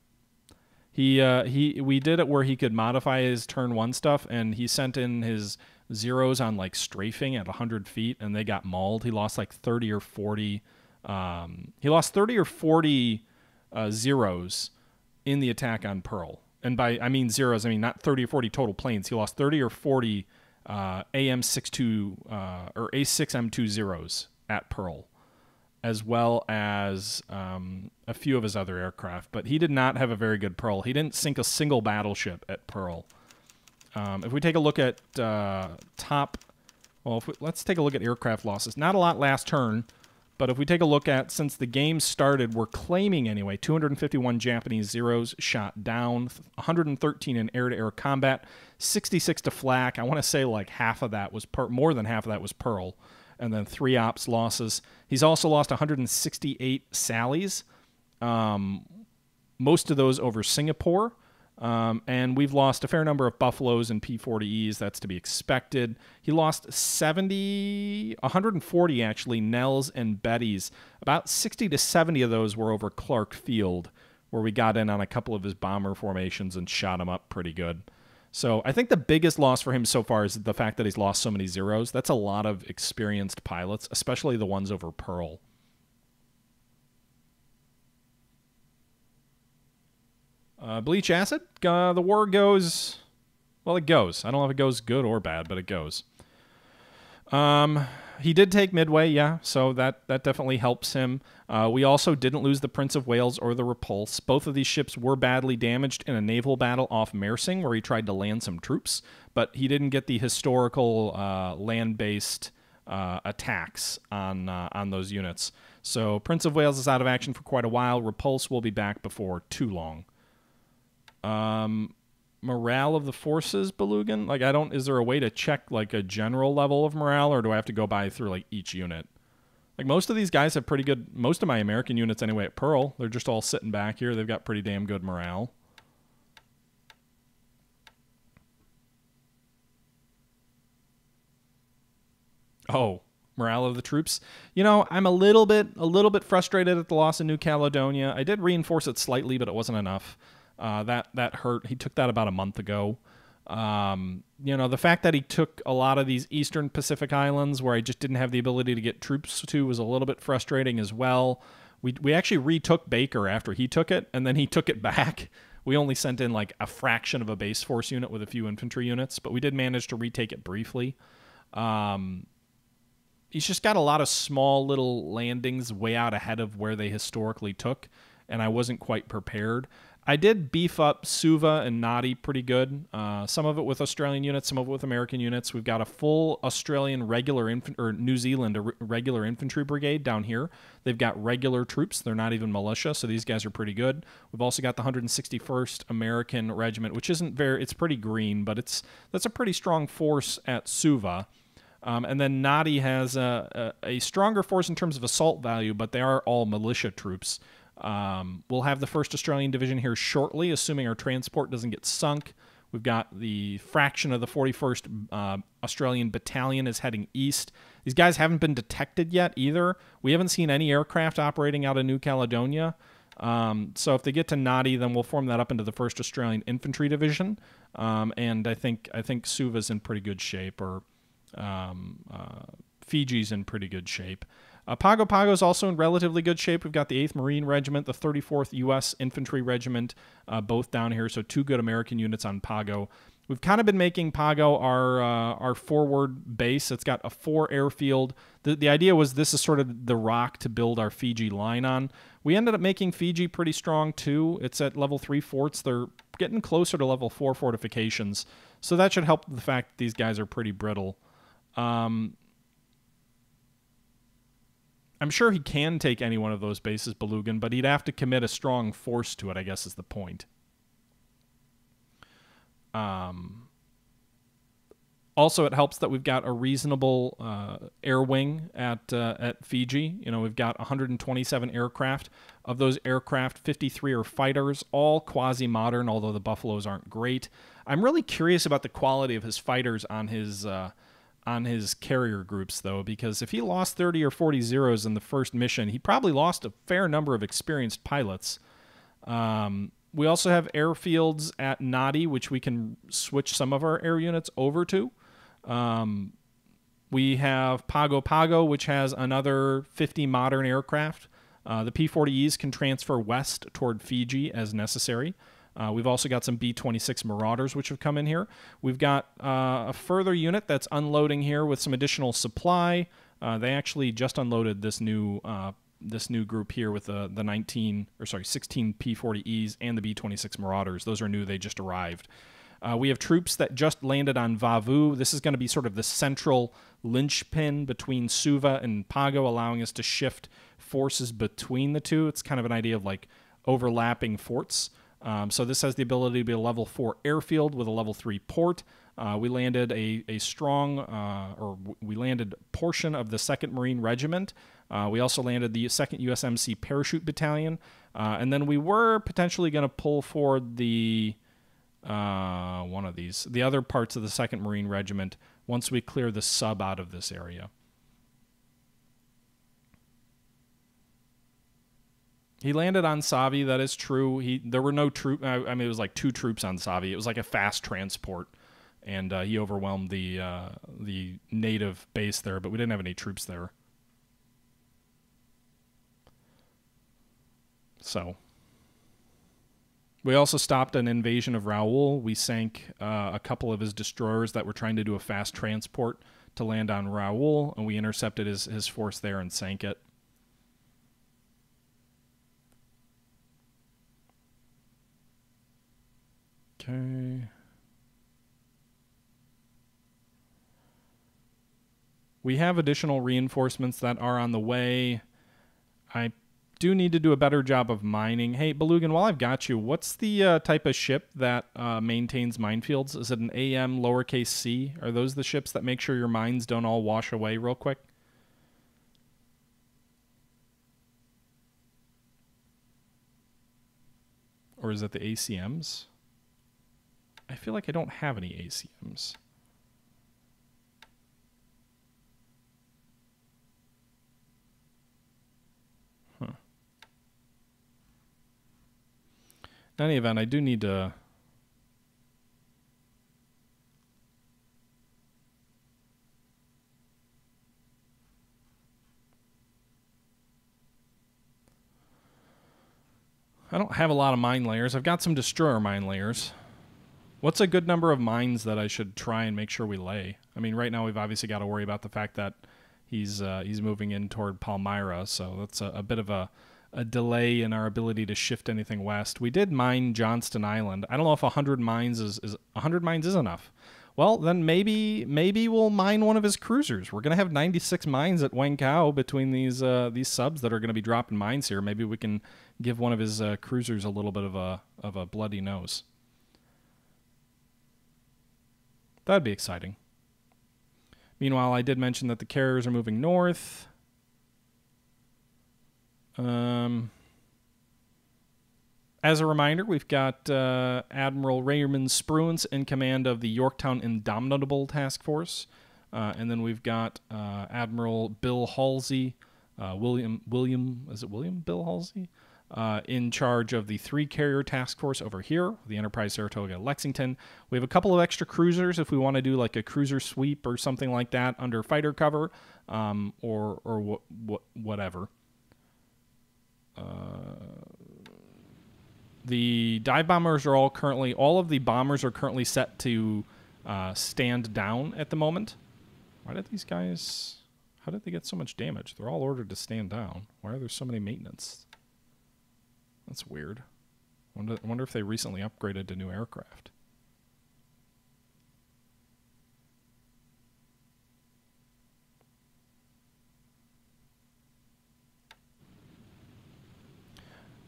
He uh, he we did it where he could modify his turn one stuff, and he sent in his zeros on like strafing at 100 feet, and they got mauled. He lost like 30 or 40. Um, he lost 30 or 40 uh, zeros in the attack on Pearl, and by I mean zeros, I mean not 30 or 40 total planes. He lost 30 or 40 uh, AM62 uh, or A6M2 zeros at Pearl as well as um, a few of his other aircraft. But he did not have a very good Pearl. He didn't sink a single battleship at Pearl. Um, if we take a look at uh, top, well, we, let's take a look at aircraft losses. Not a lot last turn, but if we take a look at since the game started, we're claiming anyway 251 Japanese Zeros shot down, 113 in air-to-air combat, 66 to flak. I want to say like half of that was per- more than half of that was Pearl and then three ops losses. He's also lost 168 Sallies, um, most of those over Singapore. Um, and we've lost a fair number of Buffaloes and P40Es. That's to be expected. He lost 70, 140 actually, Nells and Bettys. About 60 to 70 of those were over Clark Field, where we got in on a couple of his bomber formations and shot him up pretty good. So I think the biggest loss for him so far is the fact that he's lost so many zeros. That's a lot of experienced pilots, especially the ones over Pearl. Uh, bleach acid. Uh, the war goes. Well, it goes. I don't know if it goes good or bad, but it goes. Um, he did take Midway, yeah, so that that definitely helps him. Uh, we also didn't lose the Prince of Wales or the Repulse. Both of these ships were badly damaged in a naval battle off Mersing, where he tried to land some troops, but he didn't get the historical uh, land-based uh, attacks on uh, on those units. So Prince of Wales is out of action for quite a while. Repulse will be back before too long. Um, morale of the forces, Belugan? Like, I don't. Is there a way to check like a general level of morale, or do I have to go by through like each unit? Like most of these guys have pretty good. Most of my American units, anyway, at Pearl, they're just all sitting back here. They've got pretty damn good morale. Oh, morale of the troops. You know, I'm a little bit a little bit frustrated at the loss of New Caledonia. I did reinforce it slightly, but it wasn't enough. Uh, that that hurt. He took that about a month ago. Um, you know, the fact that he took a lot of these Eastern Pacific islands where I just didn't have the ability to get troops to was a little bit frustrating as well. We we actually retook Baker after he took it, and then he took it back. We only sent in like a fraction of a base force unit with a few infantry units, but we did manage to retake it briefly. Um, he's just got a lot of small little landings way out ahead of where they historically took, and I wasn't quite prepared. I did beef up Suva and Nadi pretty good. Uh, some of it with Australian units, some of it with American units. We've got a full Australian regular infant or New Zealand a regular infantry brigade down here. They've got regular troops. They're not even militia, so these guys are pretty good. We've also got the 161st American Regiment, which isn't very. It's pretty green, but it's that's a pretty strong force at Suva. Um, and then Nadi has a, a, a stronger force in terms of assault value, but they are all militia troops. Um, we'll have the first Australian division here shortly, assuming our transport doesn't get sunk. We've got the fraction of the 41st uh, Australian Battalion is heading east. These guys haven't been detected yet either. We haven't seen any aircraft operating out of New Caledonia. Um, so if they get to Nadi, then we'll form that up into the first Australian Infantry Division. Um, and I think I think Suva's in pretty good shape, or um, uh, Fiji's in pretty good shape. Uh, Pago Pago is also in relatively good shape. We've got the 8th Marine Regiment, the 34th U.S. Infantry Regiment, uh, both down here. So two good American units on Pago. We've kind of been making Pago our uh, our forward base. It's got a four airfield. The, the idea was this is sort of the rock to build our Fiji line on. We ended up making Fiji pretty strong too. It's at level three forts. They're getting closer to level four fortifications. So that should help the fact that these guys are pretty brittle. Um, I'm sure he can take any one of those bases, Belugan, but he'd have to commit a strong force to it, I guess is the point. Um, also, it helps that we've got a reasonable uh, air wing at uh, at Fiji. You know, we've got 127 aircraft. Of those aircraft, 53 are fighters, all quasi modern, although the Buffaloes aren't great. I'm really curious about the quality of his fighters on his uh, on his carrier groups, though, because if he lost 30 or 40 zeros in the first mission, he probably lost a fair number of experienced pilots. Um, we also have airfields at Nadi, which we can switch some of our air units over to. Um, we have Pago Pago, which has another 50 modern aircraft. Uh, the P 40Es can transfer west toward Fiji as necessary. Uh, we've also got some B 26 Marauders, which have come in here. We've got uh, a further unit that's unloading here with some additional supply. Uh, they actually just unloaded this new uh, this new group here with the the 19 or sorry 16 P40Es and the B26 Marauders. Those are new; they just arrived. Uh, we have troops that just landed on Vava'u. This is going to be sort of the central linchpin between Suva and Pago, allowing us to shift forces between the two. It's kind of an idea of like overlapping forts. Um, so this has the ability to be a level four airfield with a level three port. Uh, we landed a, a strong, uh, or we landed portion of the Second Marine Regiment. Uh, we also landed the Second USMC Parachute Battalion, uh, and then we were potentially going to pull forward the uh, one of these, the other parts of the Second Marine Regiment once we clear the sub out of this area. He landed on Savi. That is true. He there were no troop. I, I mean, it was like two troops on Savi. It was like a fast transport, and uh, he overwhelmed the uh, the native base there. But we didn't have any troops there. So we also stopped an invasion of Raoul. We sank uh, a couple of his destroyers that were trying to do a fast transport to land on Raoul, and we intercepted his, his force there and sank it. Okay. We have additional reinforcements that are on the way. I do need to do a better job of mining. Hey, Belugan, while I've got you, what's the uh, type of ship that uh, maintains minefields? Is it an AM lowercase c? Are those the ships that make sure your mines don't all wash away real quick? Or is it the ACMs? I feel like I don't have any ACMs. Huh. In any event, I do need to. I don't have a lot of mine layers. I've got some destroyer mine layers. What's a good number of mines that I should try and make sure we lay? I mean, right now we've obviously got to worry about the fact that he's uh, he's moving in toward Palmyra, so that's a, a, bit of a, a delay in our ability to shift anything west. We did mine Johnston Island. I don't know if 100 mines is, is 100 mines is enough. Well, then maybe maybe we'll mine one of his cruisers. We're gonna have 96 mines at Wencao between these uh, these subs that are gonna be dropping mines here. Maybe we can give one of his uh, cruisers a little bit of a of a bloody nose. That'd be exciting. Meanwhile, I did mention that the carriers are moving north. Um, as a reminder, we've got uh, Admiral Raymond Spruance in command of the Yorktown Indomitable Task Force. Uh, and then we've got uh, Admiral Bill Halsey, uh, William, William, is it William Bill Halsey? Uh, in charge of the three carrier task force over here, the Enterprise Saratoga Lexington. We have a couple of extra cruisers if we want to do like a cruiser sweep or something like that under fighter cover um, or, or wh- wh- whatever. Uh, the dive bombers are all currently, all of the bombers are currently set to uh, stand down at the moment. Why did these guys, how did they get so much damage? They're all ordered to stand down. Why are there so many maintenance? That's weird. Wonder, wonder if they recently upgraded to new aircraft.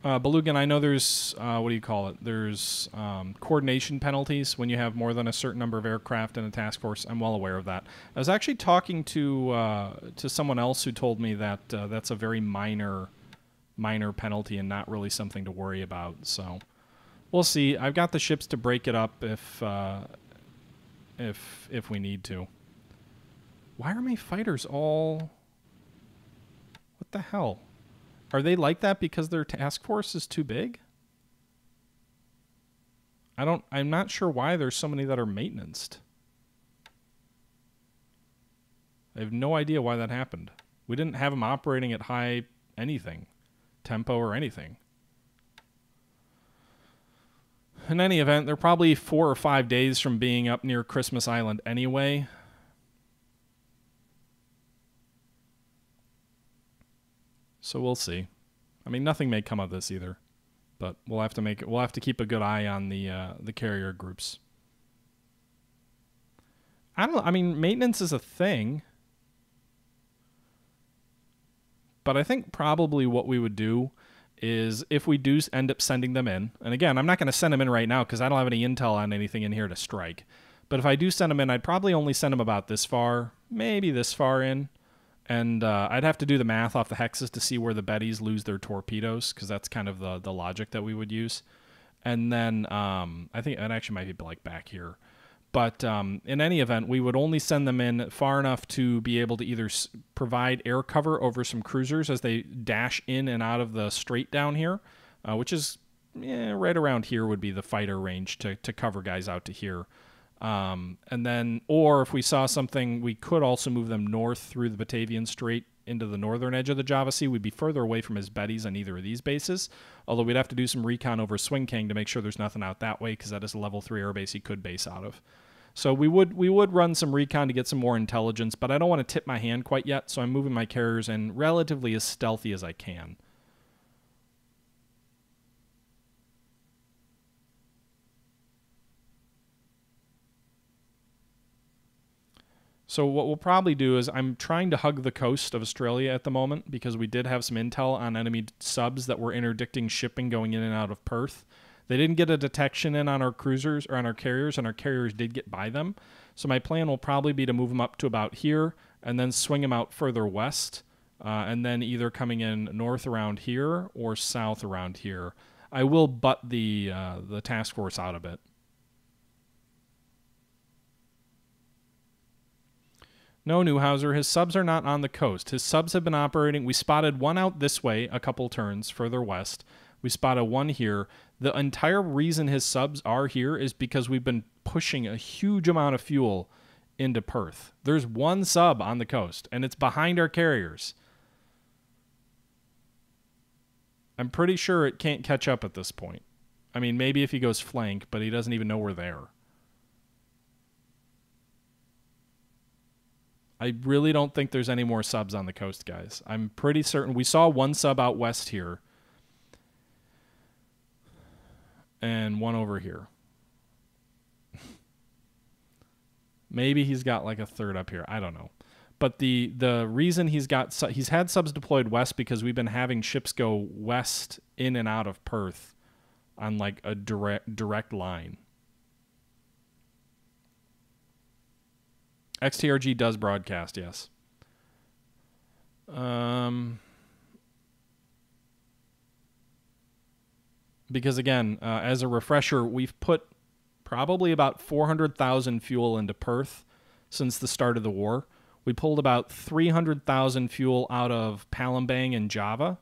Uh, Belugan, I know there's uh, what do you call it? There's um, coordination penalties when you have more than a certain number of aircraft in a task force. I'm well aware of that. I was actually talking to uh, to someone else who told me that uh, that's a very minor minor penalty and not really something to worry about. So we'll see. I've got the ships to break it up if uh, if if we need to. Why are my fighters all? What the hell? Are they like that because their task force is too big? I don't I'm not sure why there's so many that are maintenanced. I have no idea why that happened. We didn't have them operating at high anything, tempo or anything. In any event, they're probably four or five days from being up near Christmas Island anyway. So we'll see. I mean, nothing may come of this either, but we'll have to make it. We'll have to keep a good eye on the uh, the carrier groups. I don't. I mean, maintenance is a thing, but I think probably what we would do is if we do end up sending them in, and again, I'm not going to send them in right now because I don't have any intel on anything in here to strike. But if I do send them in, I'd probably only send them about this far, maybe this far in and uh, I'd have to do the math off the hexes to see where the Bettys lose their torpedoes because that's kind of the the logic that we would use. And then um, I think it actually might be like back here, but um, in any event, we would only send them in far enough to be able to either s- provide air cover over some cruisers as they dash in and out of the strait down here, uh, which is yeah, right around here would be the fighter range to to cover guys out to here. Um, and then, or if we saw something, we could also move them north through the Batavian Strait into the northern edge of the Java Sea. We'd be further away from his Bettys on either of these bases. Although we'd have to do some recon over Singkawang to make sure there's nothing out that way because that is a level three airbase he could base out of. So we would we would run some recon to get some more intelligence, but I don't want to tip my hand quite yet. So I'm moving my carriers in relatively as stealthy as I can. So what we'll probably do is I'm trying to hug the coast of Australia at the moment because we did have some intel on enemy subs that were interdicting shipping going in and out of Perth. They didn't get a detection in on our cruisers or on our carriers, and our carriers did get by them. So my plan will probably be to move them up to about here and then swing them out further west, uh, and then either coming in north around here or south around here. I will butt the uh, the task force out a bit. No, Newhauser, his subs are not on the coast. His subs have been operating. We spotted one out this way, a couple turns further west. We spotted one here. The entire reason his subs are here is because we've been pushing a huge amount of fuel into Perth. There's one sub on the coast, and it's behind our carriers. I'm pretty sure it can't catch up at this point. I mean, maybe if he goes flank, but he doesn't even know we're there. I really don't think there's any more subs on the coast, guys. I'm pretty certain we saw one sub out west here and one over here. Maybe he's got like a third up here. I don't know. But the the reason he's got he's had subs deployed west because we've been having ships go west in and out of Perth on like a direct direct line. XTRG does broadcast, yes. Um, because again, uh, as a refresher, we've put probably about 400,000 fuel into Perth since the start of the war. We pulled about 300,000 fuel out of Palembang and Java,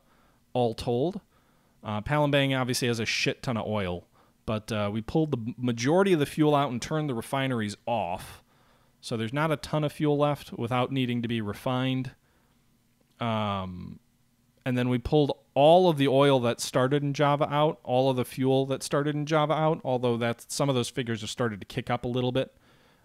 all told. Uh, Palembang obviously has a shit ton of oil, but uh, we pulled the majority of the fuel out and turned the refineries off. So there's not a ton of fuel left without needing to be refined. Um, and then we pulled all of the oil that started in Java out, all of the fuel that started in Java out. Although that some of those figures have started to kick up a little bit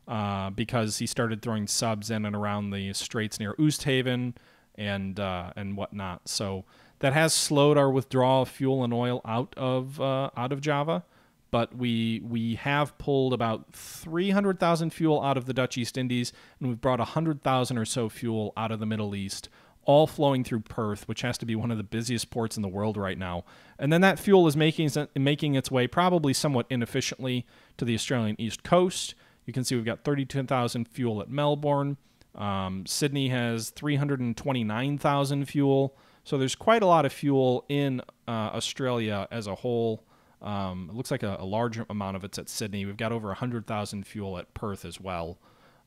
uh, because he started throwing subs in and around the straits near Oosthaven and uh, and whatnot. So that has slowed our withdrawal of fuel and oil out of uh, out of Java. But we we have pulled about 300,000 fuel out of the Dutch East Indies, and we've brought 100,000 or so fuel out of the Middle East, all flowing through Perth, which has to be one of the busiest ports in the world right now. And then that fuel is making making its way probably somewhat inefficiently to the Australian East Coast. You can see we've got 32,000 fuel at Melbourne. Um, Sydney has 329,000 fuel. So there's quite a lot of fuel in uh, Australia as a whole. Um, it looks like a, a, large amount of it's at Sydney. We've got over 100,000 fuel at Perth as well.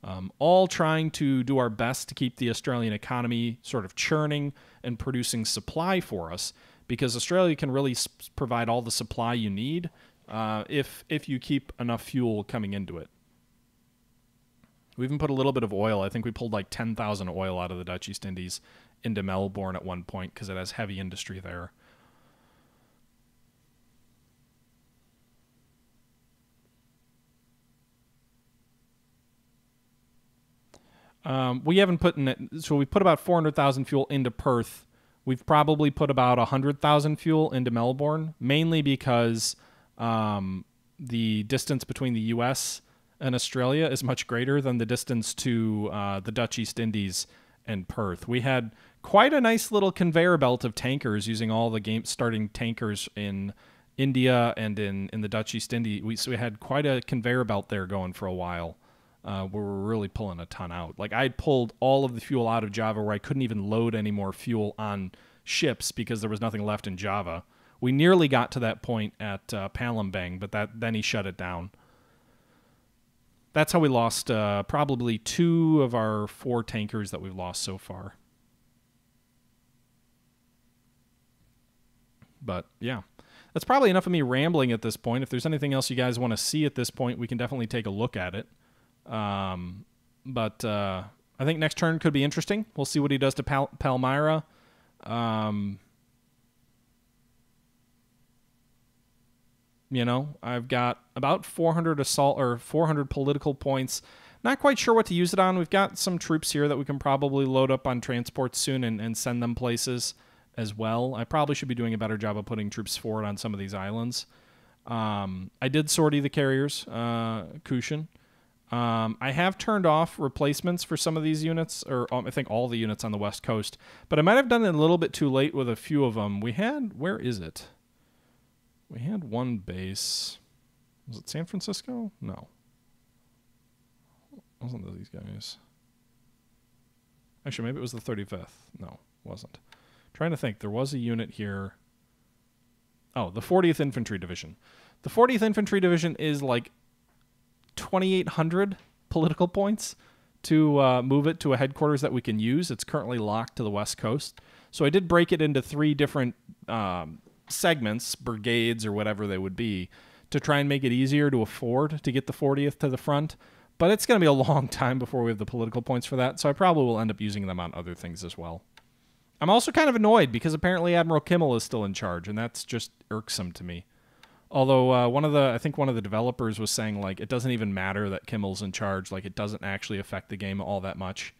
Um, all trying to do our best to keep the Australian economy sort of churning and producing supply for us because Australia can really s- provide all the supply you need uh, if if you keep enough fuel coming into it. We even put a little bit of oil. I think we pulled like 10,000 oil out of the Dutch East Indies into Melbourne at one point because it has heavy industry there. Um, we haven't put in it, so we put about 400,000 fuel into Perth. We've probably put about 100,000 fuel into Melbourne, mainly because um, the distance between the U.S. and Australia is much greater than the distance to uh, the Dutch East Indies and Perth. We had quite a nice little conveyor belt of tankers using all the game starting tankers in India and in, in the Dutch East Indies. We, so we had quite a conveyor belt there going for a while. Uh, where we're really pulling a ton out. Like I pulled all of the fuel out of Java where I couldn't even load any more fuel on ships because there was nothing left in Java. We nearly got to that point at uh, Palembang, but that then he shut it down. That's how we lost uh, probably two of our four tankers that we've lost so far. But yeah, that's probably enough of me rambling at this point. If there's anything else you guys want to see at this point, we can definitely take a look at it. Um, but uh, I think next turn could be interesting. We'll see what he does to Pal- Palmyra. Um, you know, I've got about 400 assault or 400 political points. Not quite sure what to use it on. We've got some troops here that we can probably load up on transports soon and, and send them places as well. I probably should be doing a better job of putting troops forward on some of these islands. Um, I did sortie the carriers, uh, Kushan. Um, I have turned off replacements for some of these units, or um, I think all the units on the west coast, but I might have done it a little bit too late with a few of them. We had, where is it? We had one base. Was it San Francisco? No. Wasn't these guys? Actually, maybe it was the 35th. No, wasn't. Trying to think. There was a unit here. Oh, the 40th Infantry Division. The 40th Infantry Division is like 2,800 political points to uh, move it to a headquarters that we can use. It's currently locked to the West Coast. So I did break it into three different um, segments, brigades or whatever they would be, to try and make it easier to afford to get the 40th to the front. But it's going to be a long time before we have the political points for that, so I probably will end up using them on other things as well. I'm also kind of annoyed because apparently Admiral Kimmel is still in charge, and that's just irksome to me. Although uh, one of the, I think one of the developers was saying like it doesn't even matter that Kimmel's in charge, like it doesn't actually affect the game all that much.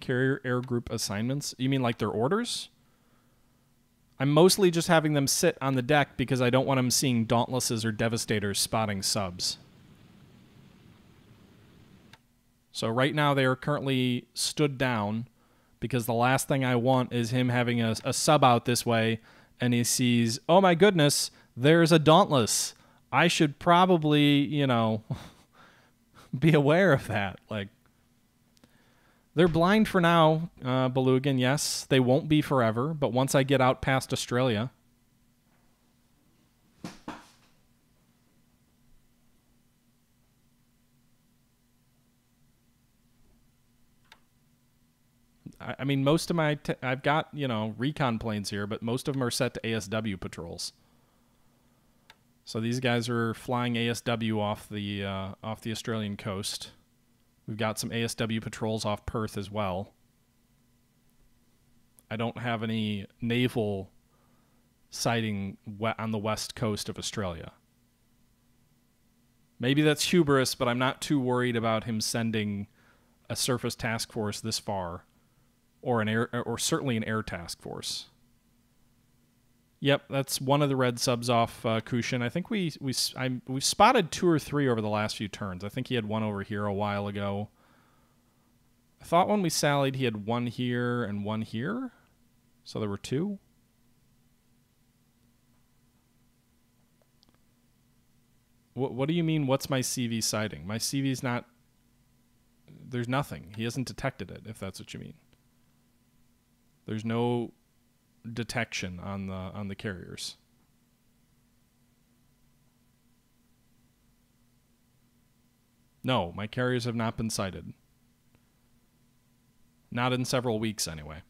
Carrier air group assignments? You mean like their orders? I'm mostly just having them sit on the deck because I don't want them seeing Dauntlesses or Devastators spotting subs. So right now they are currently stood down because the last thing I want is him having a, a sub out this way and he sees, oh my goodness, there's a Dauntless. I should probably, you know, be aware of that. Like, they're blind for now, uh, Belugan. Yes, they won't be forever. But once I get out past Australia, I, I mean, most of my I've got you know recon planes here, but most of them are set to ASW patrols. So these guys are flying ASW off the uh, off the Australian coast. We've got some ASW patrols off Perth as well. I don't have any naval sighting on the west coast of Australia. Maybe that's hubris, but I'm not too worried about him sending a surface task force this far, or an air, or certainly an air task force. Yep, that's one of the red subs off uh, Kushin. I think we we I, we've spotted two or three over the last few turns. I think he had one over here a while ago. I thought when we sallied he had one here and one here, so there were two. What What do you mean? What's my CV sighting? My CV's not. There's nothing. He hasn't detected it. If that's what you mean. There's no detection on the on the carriers. No, my carriers have not been sighted. Not in several weeks, anyway.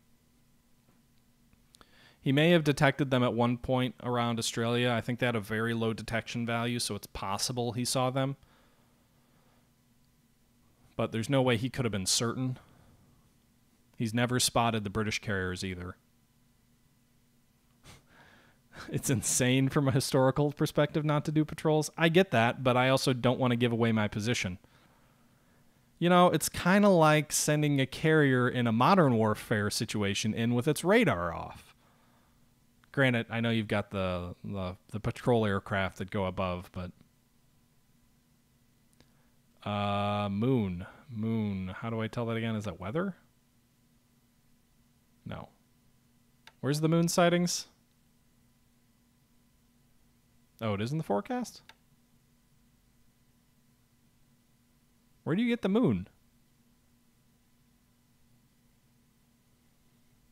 He may have detected them at one point around Australia. I think they had a very low detection value, so it's possible he saw them. But there's no way he could have been certain. He's never spotted the British carriers either. it's insane from a historical perspective not to do patrols. I get that, but I also don't want to give away my position. You know, it's kind of like sending a carrier in a modern warfare situation in with its radar off. Granted, I know you've got the the, the patrol aircraft that go above, but uh, moon, moon. How do I tell that again? Is that weather? No. Where's the moon sightings? Oh, it is in the forecast? Where do you get the moon?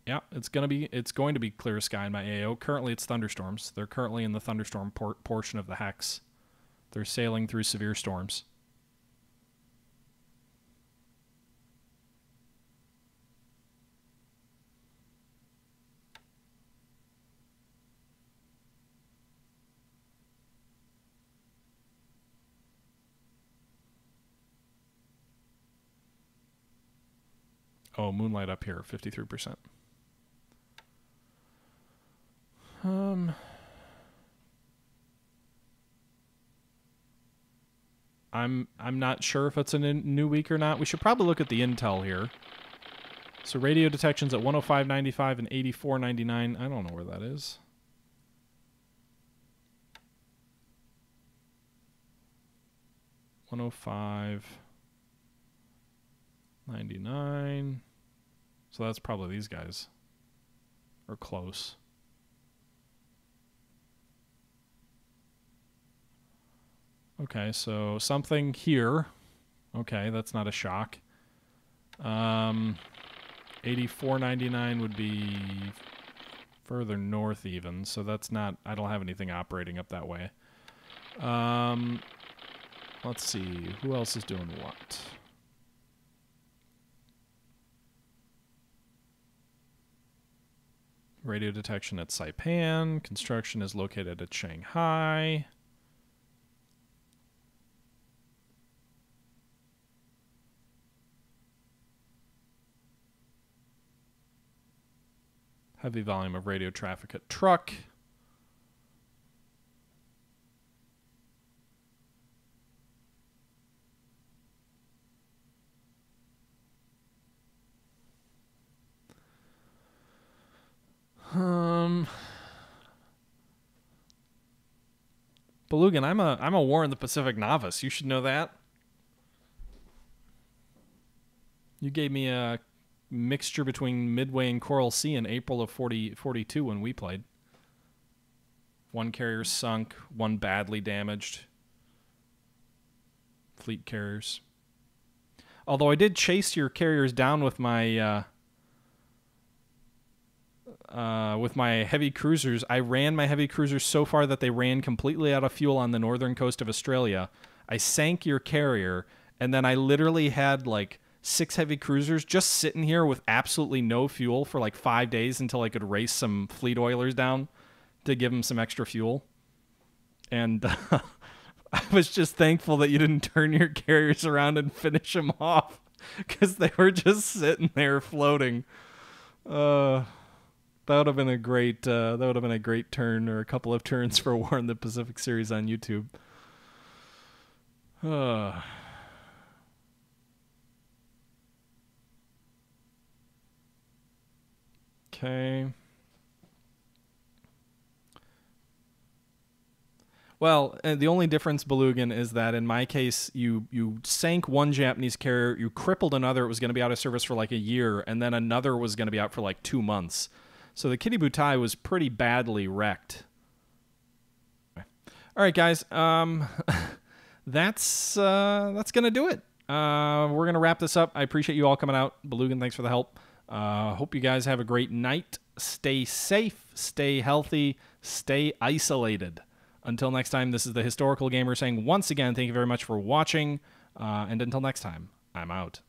Yeah, it's gonna be it's going to be clear sky in my AO. Currently, it's thunderstorms. They're currently in the thunderstorm por- portion of the hex. They're sailing through severe storms. Oh, moonlight up here, fifty-three percent. Um, I'm I'm not sure if it's a new week or not. We should probably look at the intel here. So radio detections at 105.95 and 84.99. I don't know where that is. One oh five ninety nine. So that's probably these guys. Or close. Okay, so something here. Okay, that's not a shock. Um, 84.99 would be further north even, so that's not I don't have anything operating up that way. Um, let's see. Who else is doing what? Radio detection at Saipan. Construction is located at Shanghai. Heavy volume of radio traffic at Truk. Um, Belugan, I'm a I'm a War in the Pacific novice. You should know that. You gave me a mixture between Midway and Coral Sea in April of 40, 42 when we played. One carrier sunk, one badly damaged. Fleet carriers. Although I did chase your carriers down with my uh, uh, with my heavy cruisers. I ran my heavy cruisers so far that they ran completely out of fuel on the northern coast of Australia. I sank your carrier, and then I literally had like six heavy cruisers just sitting here with absolutely no fuel for like five days until I could race some fleet oilers down to give them some extra fuel. And uh, I was just thankful that you didn't turn your carriers around and finish them off because they were just sitting there floating. Uh, that would have been a great. Uh, that would have been a great turn or a couple of turns for War in the Pacific series on YouTube. Uh. Okay. Well, uh, the only difference, Belugan, is that in my case, you you sank one Japanese carrier, you crippled another. It was going to be out of service for like a year, and then another was going to be out for like two months. So the Kido Butai was pretty badly wrecked. All right, guys. Um, that's uh, that's gonna do it. Uh, we're gonna wrap this up. I appreciate you all coming out. Belugan, thanks for the help. Uh, hope you guys have a great night. Stay safe, stay healthy, stay isolated. Until next time, this is the Historical Gamer saying once again, thank you very much for watching. Uh, and until next time, I'm out.